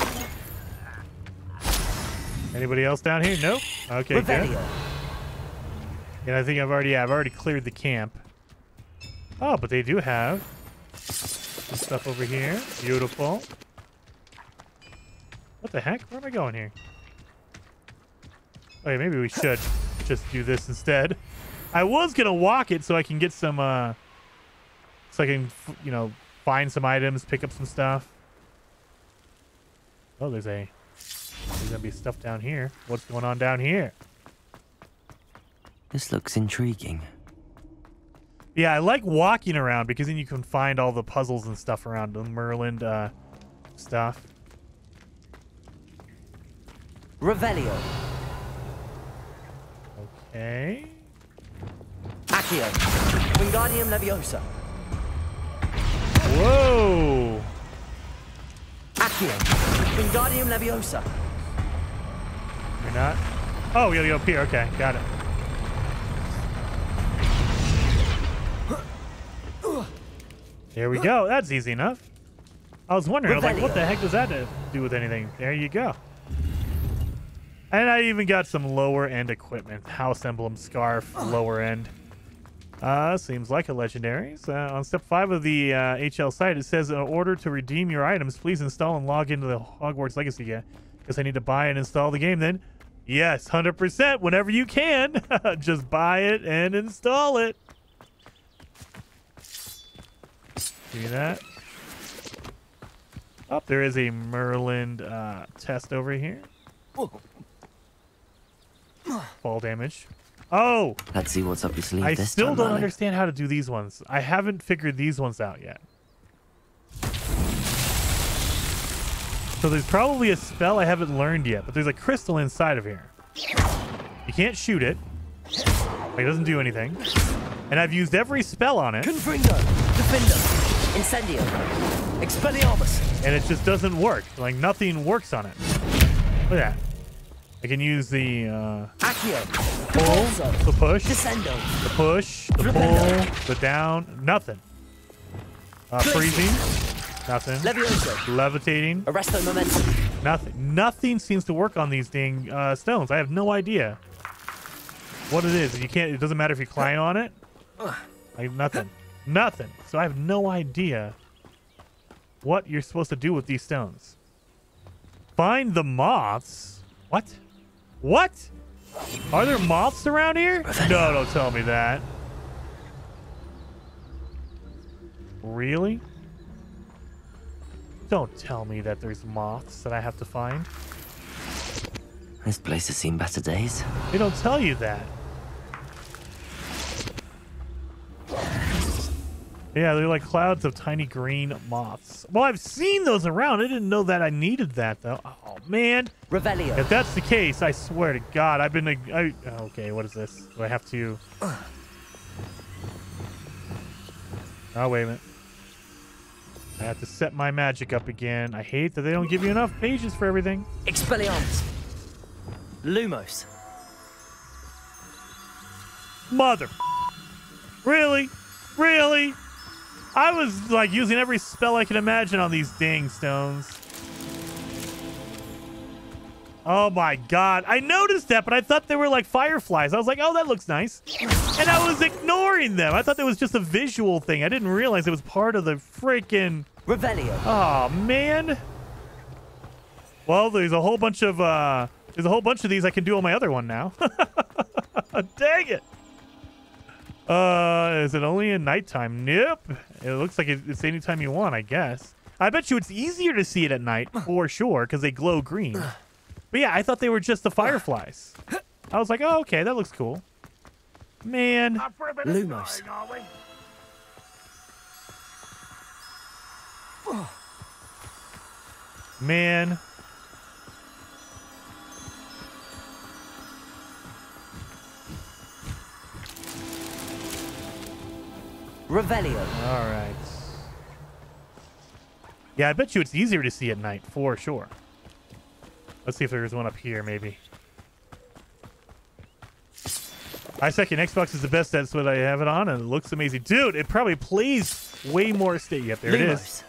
Anybody else down here? Nope. Okay, good. Revelio. And I think I've already, yeah, I've already cleared the camp. Oh, but they do have some stuff over here. Beautiful. What the heck? Where am I going here? Okay, maybe we should just do this instead. I was gonna walk it so I can get some, uh, so I can, you know, find some items, pick up some stuff. Oh, there's a, there's gonna be stuff down here. What's going on down here? This looks intriguing. Yeah, I like walking around because then you can find all the puzzles and stuff around the Merlin uh, stuff. Revelio. Okay. Accio. Wingardium Leviosa. Whoa! Accio. Wingardium Leviosa. You're not? Oh, we gotta go up here. Okay, got it. There we go. That's easy enough. I was wondering, I was like, what the heck does that have to do with anything? There you go. And I even got some lower end equipment. House emblem, scarf, lower end. Uh, seems like a legendary. So on step five of the uh, HL site, it says in order to redeem your items, please install and log into the Hogwarts Legacy. Yeah, because I need to buy and install the game then. Yes, 100% whenever you can. Just buy it and install it. See that? Oh, there is a Merlin uh, test over here. Fall damage. Oh! Let's see what's up your sleeve I this still time, don't Merlin. understand how to do these ones. I haven't figured these ones out yet. So there's probably a spell I haven't learned yet, but there's a crystal inside of here. You can't shoot it. It doesn't do anything. And I've used every spell on it. Confringo. Diffindo. Incendio. Expelliarmus. and it just doesn't work. Like nothing works on it. Look at that. I can use the uh, Accio. pull, the push, Descendo. the push, the pull, the down. Nothing. Uh, freezing. Nothing. Levioso. Levitating. Arresto momentum. Nothing. Nothing seems to work on these dang uh, stones. I have no idea what it is. You can't. It doesn't matter if you climb on it. Like nothing. Nothing. So I have no idea what you're supposed to do with these stones. Find the moths. What? What? Are there moths around here? No, don't tell me that. Really? Don't tell me that there's moths that I have to find. This place has seen better days. They don't tell you that. Yeah, they're like clouds of tiny green moths. Well, I've seen those around. I didn't know that I needed that, though. Oh, man. Revelio. If that's the case, I swear to God, I've been... A, I, okay, what is this? Do I have to... Oh, wait a minute. I have to set my magic up again. I hate that they don't give you enough pages for everything. Expelliarmus. Lumos. Mother. Really? Really? I was like using every spell I can imagine on these dang stones. Oh my god. I noticed that, but I thought they were like fireflies. I was like, oh, that looks nice. And I was ignoring them. I thought that was just a visual thing. I didn't realize it was part of the freaking. Revelio. Oh, man. Well, there's a whole bunch of, uh, there's a whole bunch of these I can do on my other one now. Dang it. Uh, is it only in nighttime? Nope. It looks like it- it's anytime you want, I guess. I bet you it's easier to see it at night, for sure, because they glow green. But yeah, I thought they were just the fireflies. I was like, oh, okay, that looks cool. Man. Lumos. Man. Revelio. All right. Yeah, I bet you it's easier to see at night, for sure. Let's see if there's one up here, maybe. I second Xbox is the best. That's what I have it on, and it looks amazing, dude. It probably plays way more steady. Yep, there it is.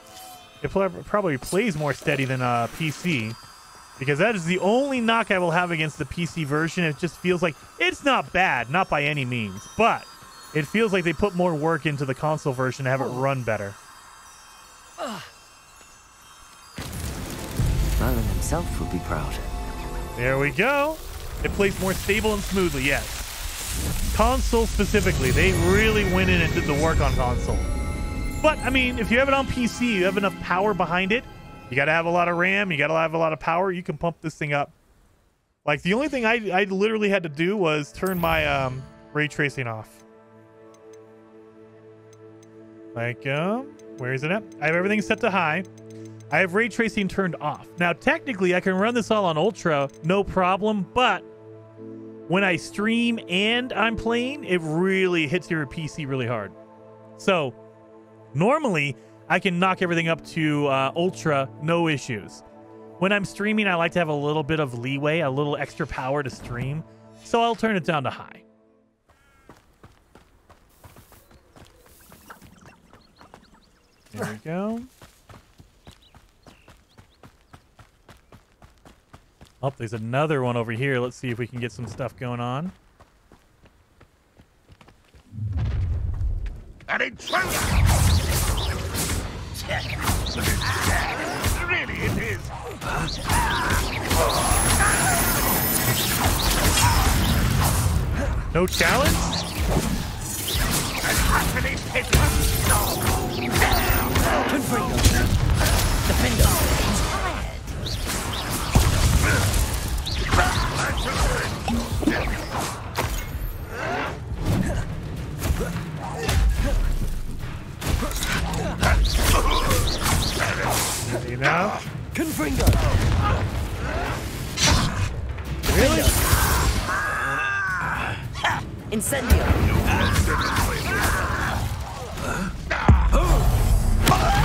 It probably plays more steady than uh, PC, because that is the only knock I will have against the PC version. It just feels like it's not bad, not by any means, but it feels like they put more work into the console version to have it run better. Merlin himself would be proud. There we go. It plays more stable and smoothly, yes. Console specifically, they really went in and did the work on console. But, I mean, if you have it on PC, you have enough power behind it. You got to have a lot of RAM. You got to have a lot of power. You can pump this thing up. Like, the only thing I, I literally had to do was turn my um, ray tracing off. Like, um, where is it at? I have everything set to high. I have ray tracing turned off. Now, technically, I can run this all on Ultra, no problem, but when I stream and I'm playing, it really hits your PC really hard. So, normally, I can knock everything up to uh, Ultra, no issues. When I'm streaming, I like to have a little bit of leeway, a little extra power to stream, so I'll turn it down to high. There we go. Oh, there's another one over here. Let's see if we can get some stuff going on. An intruder! really, it is. No challenge? An utterly pitiless You know? Confringo! Really? Incendio!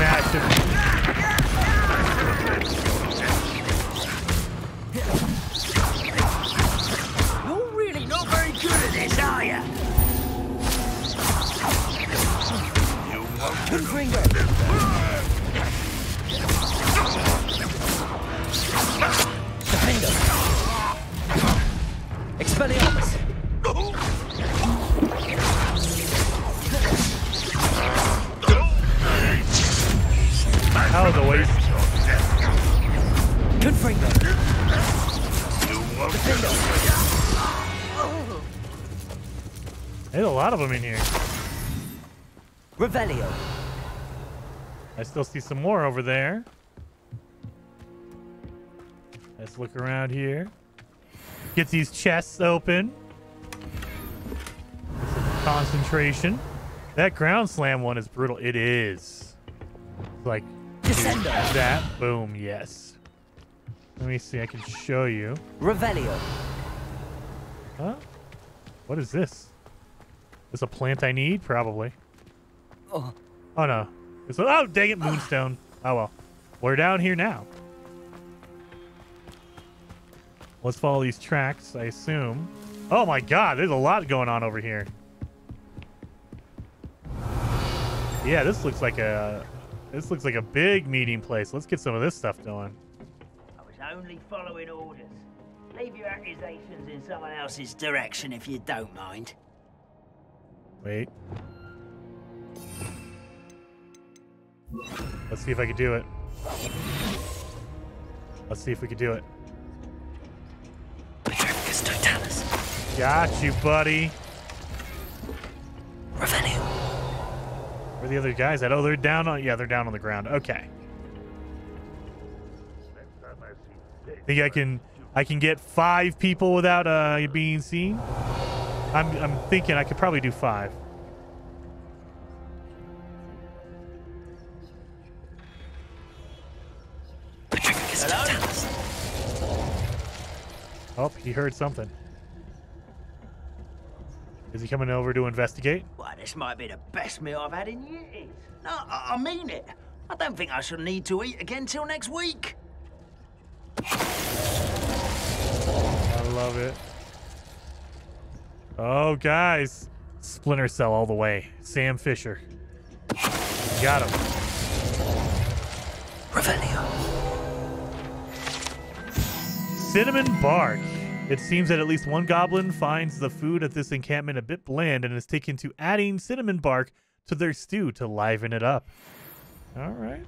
Massive. You're really not very good at this, are you? Confringo! Diffindo! Expelliarmus! That was a waste. Confringo! There's a lot of them in here. Revelio! I still see some more over there. Let's look around here. Get these chests open. Concentration. That ground slam one is brutal. It is. It's like That. Boom. Yes. Let me see. I can show you. Revelio! Huh? What is this? This a plant I need? Probably. Oh. Oh no. It's oh dang it, Moonstone. Oh well. We're down here now. Let's follow these tracks, I assume. Oh my god, there's a lot going on over here. Yeah, this looks like a this looks like a big meeting place. Let's get some of this stuff going. I was only following orders. Leave your accusations in someone else's direction if you don't mind. Wait. Let's see if I can do it. Let's see if we can do it. Petrificus totalis! Got you, buddy. Revelio! Where are the other guys at? Oh, they're down on. Yeah, they're down on the ground. Okay. Think I can? I can get five people without uh being seen. I'm I'm thinking I could probably do five. Petrificus totalis! Oh, he heard something. Is he coming over to investigate? Why, this might be the best meal I've had in years. No, I, I mean it. I don't think I shall need to eat again till next week. I love it. Oh, guys. Splinter Cell all the way. Sam Fisher. Got him. Revelio. Cinnamon bark. It seems that at least one goblin finds the food at this encampment a bit bland and is taken to adding cinnamon bark to their stew to liven it up. All right.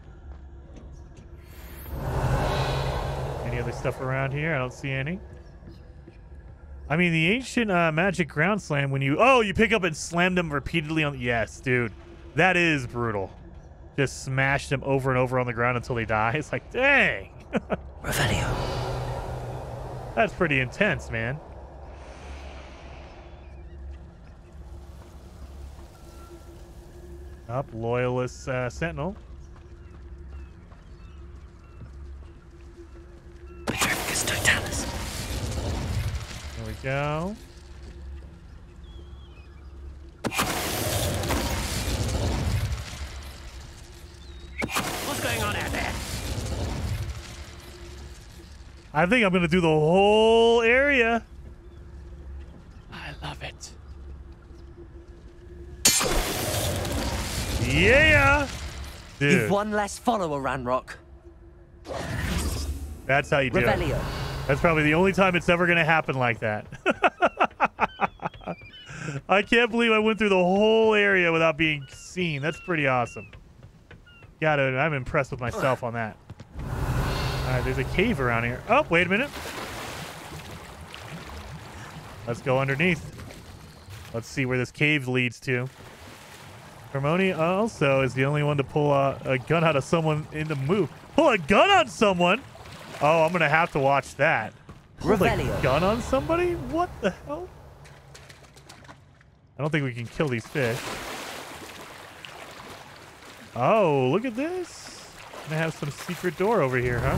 Any other stuff around here? I don't see any. I mean, the ancient uh, magic ground slam when you oh you pick up and slam them repeatedly on yes, dude, that is brutal. Just smash them over and over on the ground until they die. It's like dang. Revelio. That's pretty intense, man. Up, loyalist uh, sentinel. Petrificus totalis. There we go. What's going on out there? I think I'm gonna do the whole area. I love it. Yeah, dude. You've one less follower, Ranrock. That's how you do Revelio. it. That's probably the only time it's ever gonna happen like that. I can't believe I went through the whole area without being seen. That's pretty awesome. Got it. I'm impressed with myself on that. Right, there's a cave around here. Oh, wait a minute. Let's go underneath. Let's see where this cave leads to. Hermione also is the only one to pull a, a gun out of someone in the move. Pull a gun on someone? Oh, I'm going to have to watch that. Pull a gun on somebody? What the hell? I don't think we can kill these fish. Oh, look at this. Gonna have some secret door over here, huh?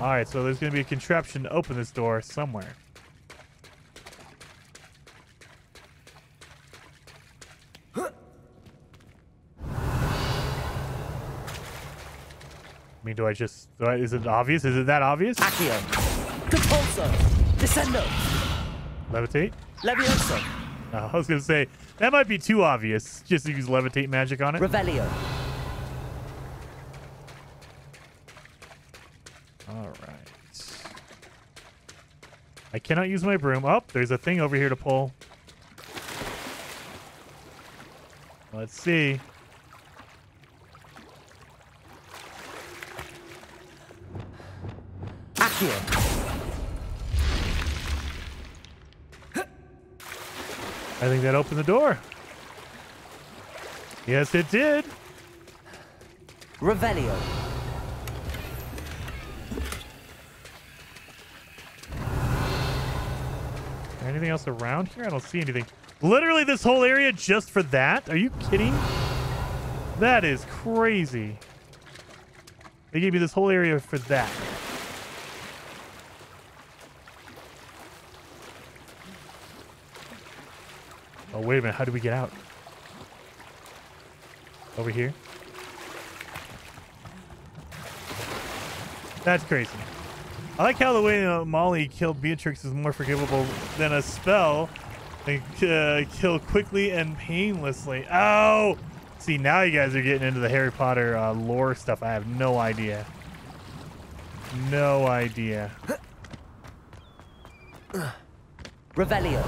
All right, so there's gonna be a contraption to open this door somewhere. I mean, do I just? Do I, is it obvious? Is it that obvious? Accio. Compulso. Descendo. Levitate. Levioso. No, I was gonna say that might be too obvious. Just to use levitate magic on it. Revelio. All right. I cannot use my broom. Oh, there's a thing over here to pull. Let's see. Accio. I think that opened the door. Yes, it did. Revelio. Anything else around here? I don't see anything. Literally this whole area just for that? Are you kidding? That is crazy. They gave me this whole area for that. Oh, wait a minute. How do we get out? Over here? That's crazy. I like how the way uh, Molly killed Bellatrix is more forgivable than a spell. They uh, kill quickly and painlessly. Oh! See, now you guys are getting into the Harry Potter uh, lore stuff. I have no idea. No idea. Revelio.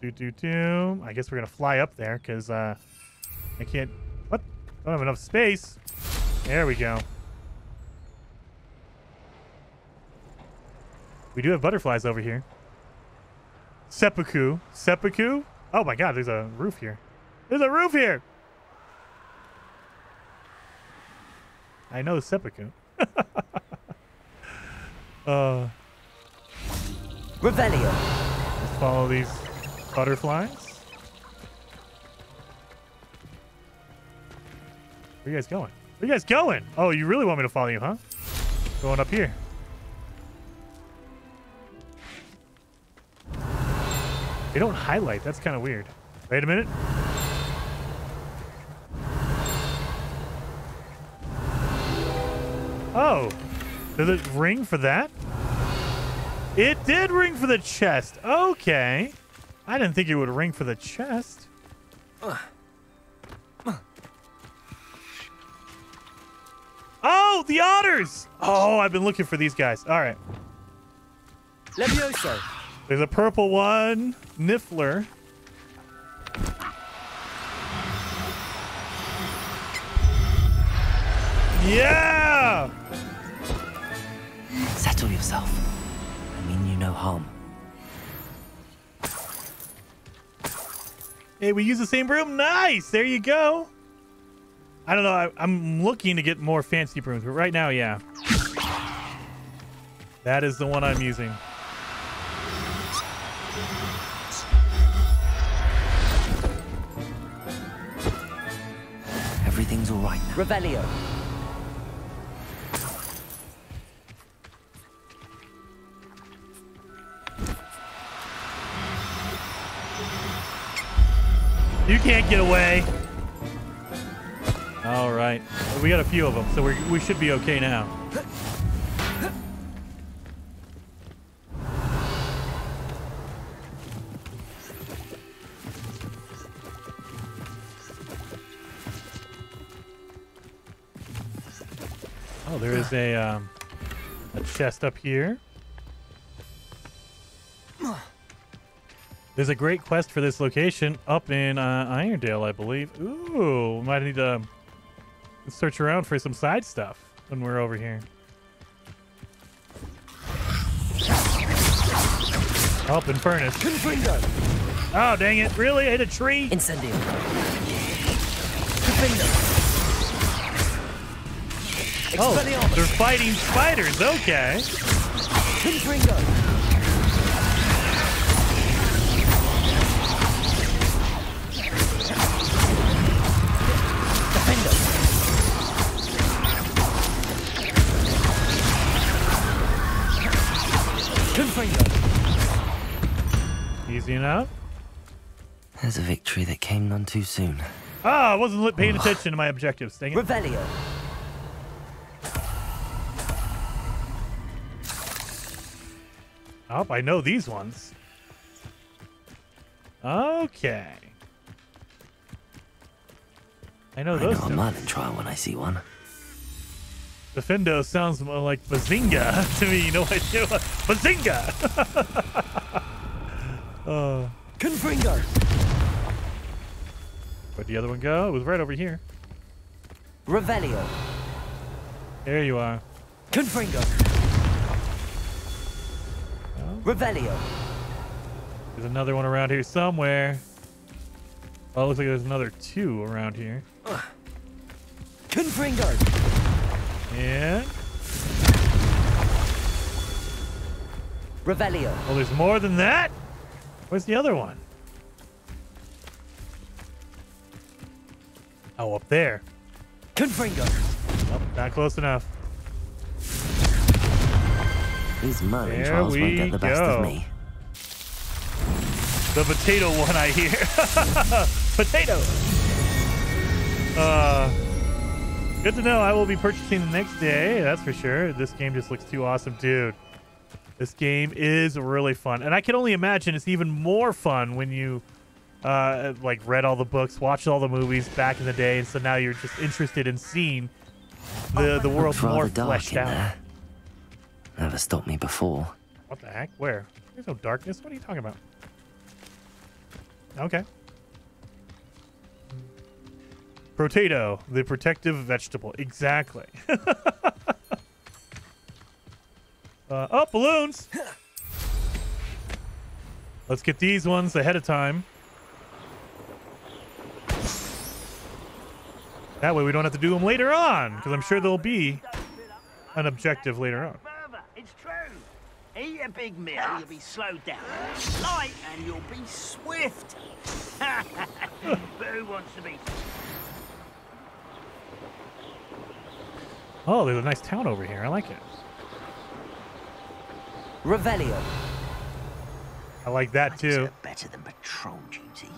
Do do do. I guess we're gonna fly up there because uh, I can't. What? I don't have enough space. There we go. We do have butterflies over here. Seppuku. Seppuku? Oh my god, there's a roof here. There's a roof here! I know seppuku. uh, Revelio. let's follow these butterflies. Where you guys going? Where you guys going? Oh, you really want me to follow you, huh? Going up here. They don't highlight. That's kind of weird. Wait a minute. Oh. Does it ring for that? It did ring for the chest. Okay. I didn't think it would ring for the chest. Oh, the otters! Oh, I've been looking for these guys. All right. Levioso. There's a purple one. Niffler. Yeah! Settle yourself. I mean you no harm. Hey, we use the same broom. Nice. There you go. I don't know. I, I'm looking to get more fancy brooms, but right now, yeah. That is the one I'm using. Everything's all right now. Revelio. You can't get away. All right. We got a few of them, so we we should be okay now. Chest up here. There's a great quest for this location up in uh, Irondale, I believe. Ooh, might need to search around for some side stuff when we're over here. Open furnace. Confringo. Oh, dang it. Really? I hit a tree? Incendio. Oh, they're fighting spiders. Okay. Confringo. Easy enough. There's a victory that came none too soon. Ah, I wasn't paying attention to my objectives. Dang it. Revelio. Oh, I know these ones. Okay. I know I those. know a two. Merlin trial when I see one. Defendo sounds more like Bazinga to me. You know what I do? Bazinga! uh, Confringo. where'd the other one go? It was right over here. Revelio. There you are. Confringo. Revelio. There's another one around here somewhere. Oh, it looks like there's another two around here. Confringo. And Revelio. oh, there's more than that. Where's the other one? Oh, up there. Confringo. Oh, not close enough. These Merlin There trials won't we get the best go. of me. The potato one I hear. potato. Uh, good to know. I will be purchasing the next day. That's for sure. This game just looks too awesome, dude. This game is really fun, and I can only imagine it's even more fun when you uh, like read all the books, watched all the movies back in the day, and so now you're just interested in seeing the the world more fleshed out. there. Never stopped me before. What the heck? Where? There's no darkness. What are you talking about? Okay. Potato, the protective vegetable. Exactly. uh, oh, balloons! Let's get these ones ahead of time. That way we don't have to do them later on, because I'm sure there'll be an objective later on. It's true. Eat a big meal, you'll be slowed down. Light, and you'll be swift. but who wants to be? Oh, there's a nice town over here. I like it. Revelio. I like that too. Better than patrol duty.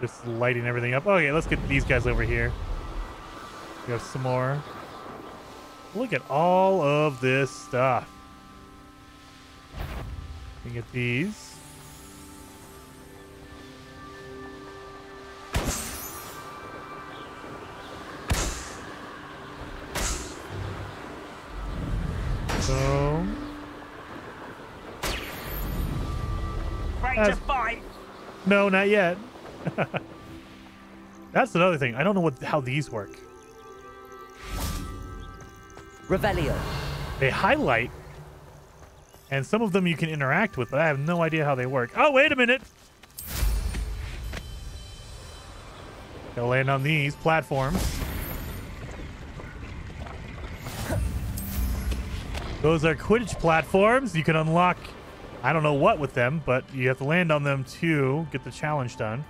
Just lighting everything up. Okay, let's get these guys over here. We have some more. Look at all of this stuff. You get these. So Afraid As- to fight? no, not yet. That's another thing. I don't know what how these work. Revelio. They highlight, and some of them you can interact with, but I have no idea how they work. Oh, wait a minute. Gotta land on these platforms. Those are Quidditch platforms. You can unlock, I don't know what with them, but you have to land on them to get the challenge done.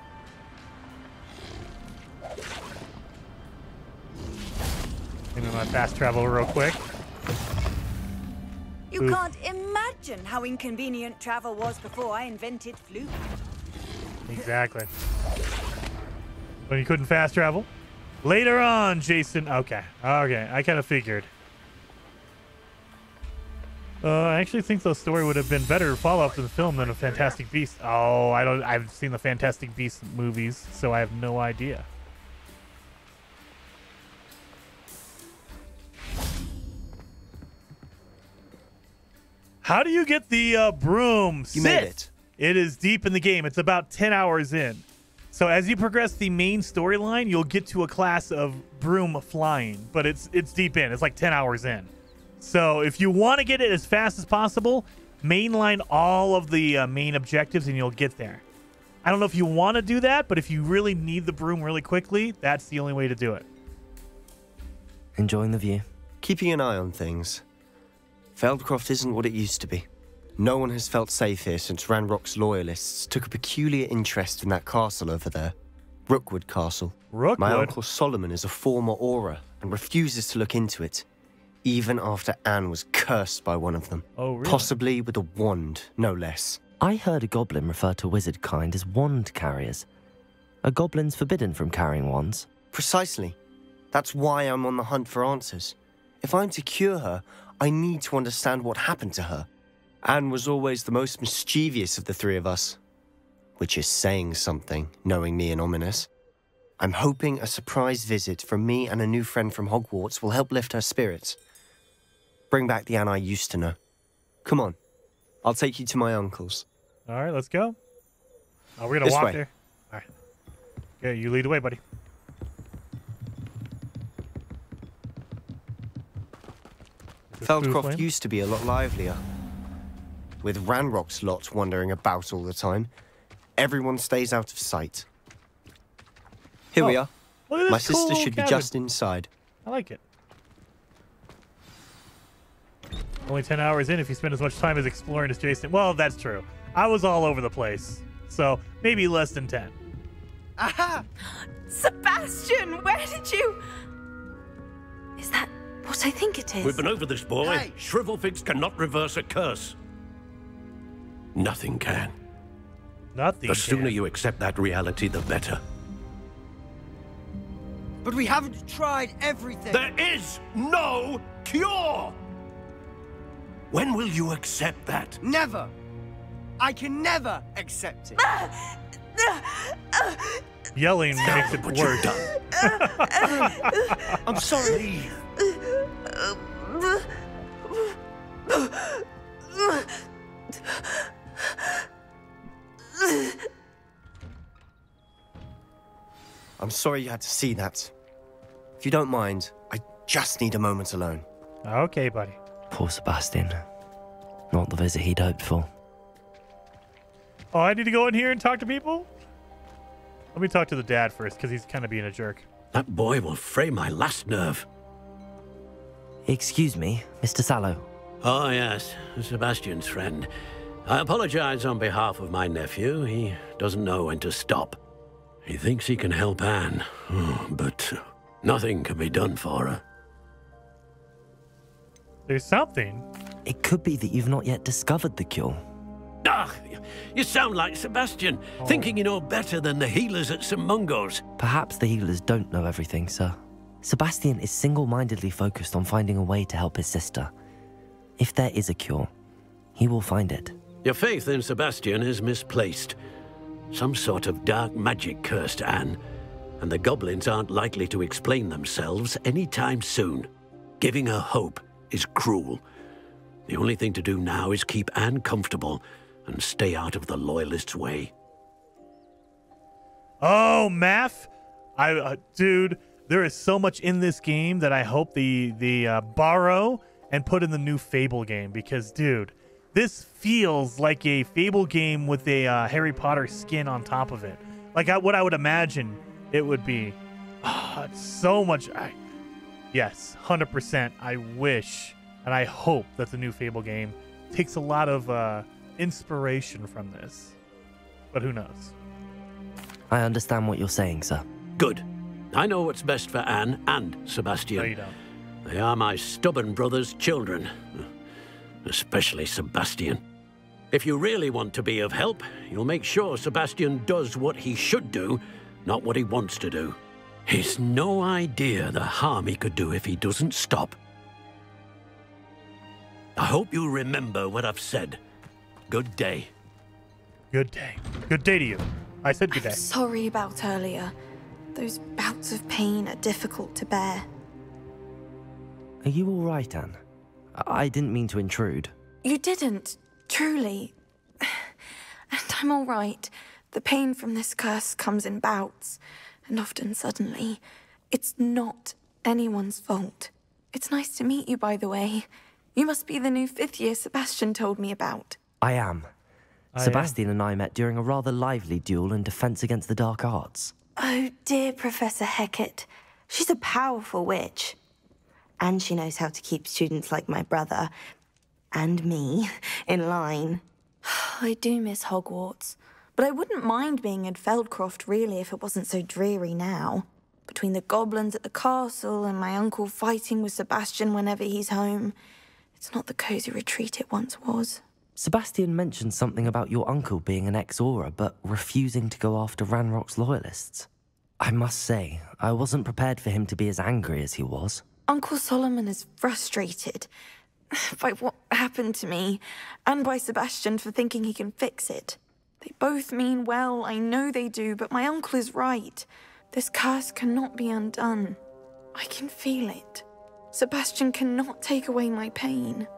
Maybe my fast travel real quick. You Oof. can't imagine how inconvenient travel was before I invented Floo. Exactly. When you couldn't fast travel. Later on, Jason. Okay. Okay. I kind of figured. Uh, I actually think the story would have been better follow up to the film than a Fantastic Beast. Oh, I don't. I've seen the Fantastic Beast movies, so I have no idea. How do you get the uh, broom? You made Sit. it. It is deep in the game. It's about 10 hours in. So as you progress the main storyline, you'll get to a class of broom flying, but it's it's deep in. It's like 10 hours in. So if you want to get it as fast as possible, mainline all of the uh, main objectives and you'll get there. I don't know if you want to do that, but if you really need the broom really quickly, that's the only way to do it. Enjoying the view. Keeping an eye on things. Feldcroft isn't what it used to be. No one has felt safe here since Ranrock's loyalists took a peculiar interest in that castle over there. Rookwood Castle. Rookwood? My uncle Solomon is a former Auror and refuses to look into it, even after Anne was cursed by one of them. Oh, really? Possibly with a wand, no less. I heard a goblin refer to wizard kind as wand carriers. Are goblins forbidden from carrying wands? Precisely. That's why I'm on the hunt for answers. If I'm to cure her, I need to understand what happened to her. Anne was always the most mischievous of the three of us. Which is saying something, knowing me and Ominis. I'm hoping a surprise visit from me and a new friend from Hogwarts will help lift her spirits. Bring back the Anne I used to know. Come on. I'll take you to my uncle's. All right, let's go. Oh, we're gonna This walk way. there. All right. Okay, you lead the way, buddy. Is this blue Feldcroft used to be a lot livelier. With Ranrock's lot wandering about all the time, everyone stays out of sight. Here we Oh, are. look at My this sister cool should be just inside. I like it. Only 10 hours in if you spend as much time as exploring as Jason. Well, that's true. I was all over the place. So maybe less than 10. Aha! Sebastian, where did you. Is that what I think it is? We've been over this, boy. Shrivelfigs cannot reverse a curse. Nothing can. Nothing. The sooner you accept that reality, the better. But we haven't tried everything. There is no cure! When will you accept that? Never. I can never accept it. Yelling makes it what you've worse. I'm sorry. I'm sorry you had to see that. If you don't mind, I just need a moment alone. Okay, buddy. Poor Sebastian. Not the visit he'd hoped for. Oh, I need to go in here and talk to people? Let me talk to the dad first, because he's kind of being a jerk. That boy will fray my last nerve. Excuse me, Mr. Sallow. Oh, yes, Sebastian's friend. I apologize on behalf of my nephew. He doesn't know when to stop. He thinks he can help Anne, oh, but nothing can be done for her. There's something. It could be that you've not yet discovered the cure. Ah, you sound like Sebastian, thinking you know better than the healers at St. Mungo's. Perhaps the healers don't know everything, sir. Sebastian is single mindedly focused on finding a way to help his sister. If there is a cure, he will find it. Your faith in Sebastian is misplaced. Some sort of dark magic cursed Anne, and the goblins aren't likely to explain themselves anytime soon. Giving her hope is cruel. The only thing to do now is keep Anne comfortable and stay out of the Loyalists' way. Oh, Math, I, uh, dude, there is so much in this game that I hope the the uh, borrow and put in the new Fable game because, dude, this feels like a Fable game with a uh, Harry Potter skin on top of it, like I, what I would imagine it would be. Oh, so much. I, yes, hundred percent. I wish and I hope that the new Fable game takes a lot of uh, inspiration from this, but who knows? I understand what you're saying, sir. Good. I know what's best for Anne and Sebastian. No, you don't. They are my stubborn brother's children, especially Sebastian. If you really want to be of help, you'll make sure Sebastian does what he should do, not what he wants to do. He's no idea the harm he could do if he doesn't stop. I hope you remember what I've said. Good day. Good day. Good day to you. I said good day. Sorry about earlier. Those bouts of pain are difficult to bear. Are you all right, Anne? I I didn't mean to intrude. You didn't, truly. And I'm all right. The pain from this curse comes in bouts, and often suddenly. It's not anyone's fault. It's nice to meet you, by the way. You must be the new fifth year Sebastian told me about. I am. I am. Sebastian and I met during a rather lively duel in Defense Against the Dark Arts. Oh, dear Professor Hecat. She's a powerful witch. And she knows how to keep students like my brother and me in line. I do miss Hogwarts, but I wouldn't mind being in Feldcroft really if it wasn't so dreary now. Between the goblins at the castle and my uncle fighting with Sebastian whenever he's home, it's not the cozy retreat it once was. Sebastian mentioned something about your uncle being an ex-Auror, but refusing to go after Ranrock's loyalists. I must say, I wasn't prepared for him to be as angry as he was. Uncle Solomon is frustrated by what happened to me and by Sebastian for thinking he can fix it. They both mean well, I know they do, but my uncle is right. This curse cannot be undone. I can feel it. Sebastian cannot take away my pain.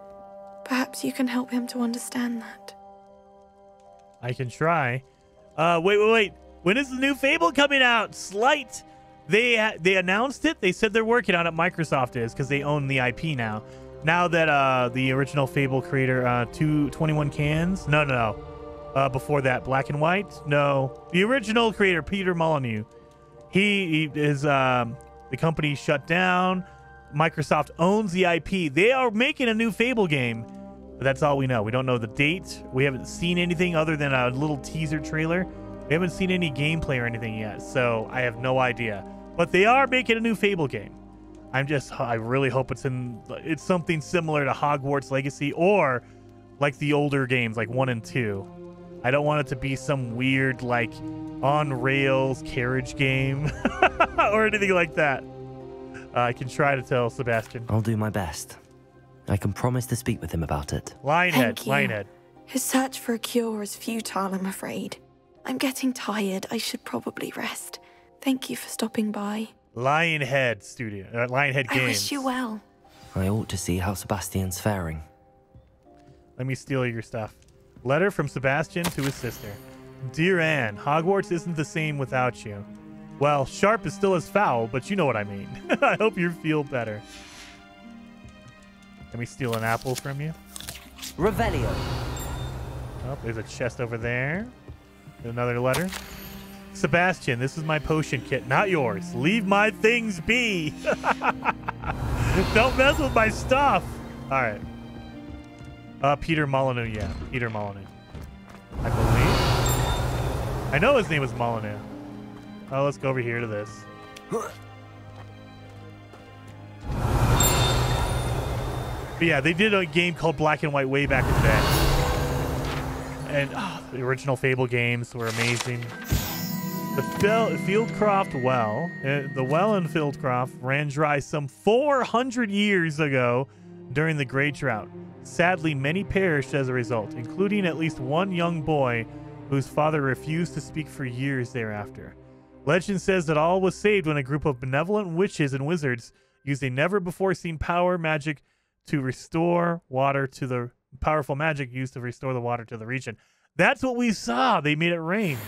Perhaps you can help him to understand that. I can try. Uh, wait, wait, wait. When is the new Fable coming out? Slight. They they announced it. They said they're working on it. Microsoft is because they own the IP now. Now that uh the original Fable creator uh two twenty one cans. No, no, no. Uh, before that, Black and White. No, the original creator Peter Molyneux. He, he is um the company shut down. Microsoft owns the IP. They are making a new Fable game. But that's all we know. We don't know the date. We haven't seen anything other than a little teaser trailer. We haven't seen any gameplay or anything yet, so I have no idea. But they are making a new Fable game. I'm just I really hope it's in it's something similar to Hogwarts Legacy or like the older games like 1 and 2. I don't want it to be some weird like on rails carriage game or anything like that. I can try to tell Sebastian. I'll do my best. I can promise to speak with him about it. Lionhead, Lionhead. His search for a cure is futile, I'm afraid. I'm getting tired. I should probably rest. Thank you for stopping by. Lionhead Studio, uh, Lionhead Games. I wish you well. I ought to see how Sebastian's faring. Let me steal your stuff. Letter from Sebastian to his sister. Dear Anne, Hogwarts isn't the same without you. Well, Sharp is still as foul, but you know what I mean. I hope you feel better. Let me steal an apple from you. Revelio. Oh, there's a chest over there. Another letter. Sebastian, this is my potion kit, not yours. Leave my things be. Don't mess with my stuff. All right. Uh, Peter Molyneux, yeah. Peter Molyneux. I believe. I know his name was Molyneux. Oh, let's go over here to this. But yeah, they did a game called Black and White way back in the day. And ah, the original Fable games were amazing. The Feldcroft well, uh, the well in Feldcroft ran dry some 400 years ago during the Great Drought. Sadly, many perished as a result, including at least one young boy whose father refused to speak for years thereafter. Legend says that all was saved when a group of benevolent witches and wizards used a never before seen power magic to restore water to the powerful magic used to restore the water to the region. That's what we saw. They made it rain.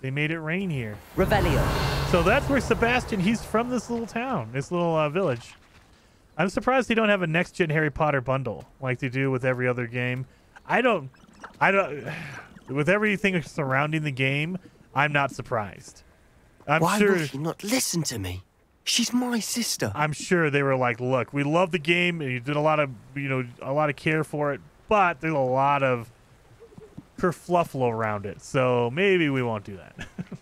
They made it rain here. Revelio. So that's where Sebastian, he's from this little town, this little uh, village. I'm surprised they don't have a next gen Harry Potter bundle like they do with every other game. I don't, I don't, with everything surrounding the game, I'm not surprised. I'm Why sure. will she not listen to me? She's my sister. I'm sure they were like, look, we love the game and you did a lot of, you know, a lot of care for it, but there's a lot of kerfluffle around it. So maybe we won't do that.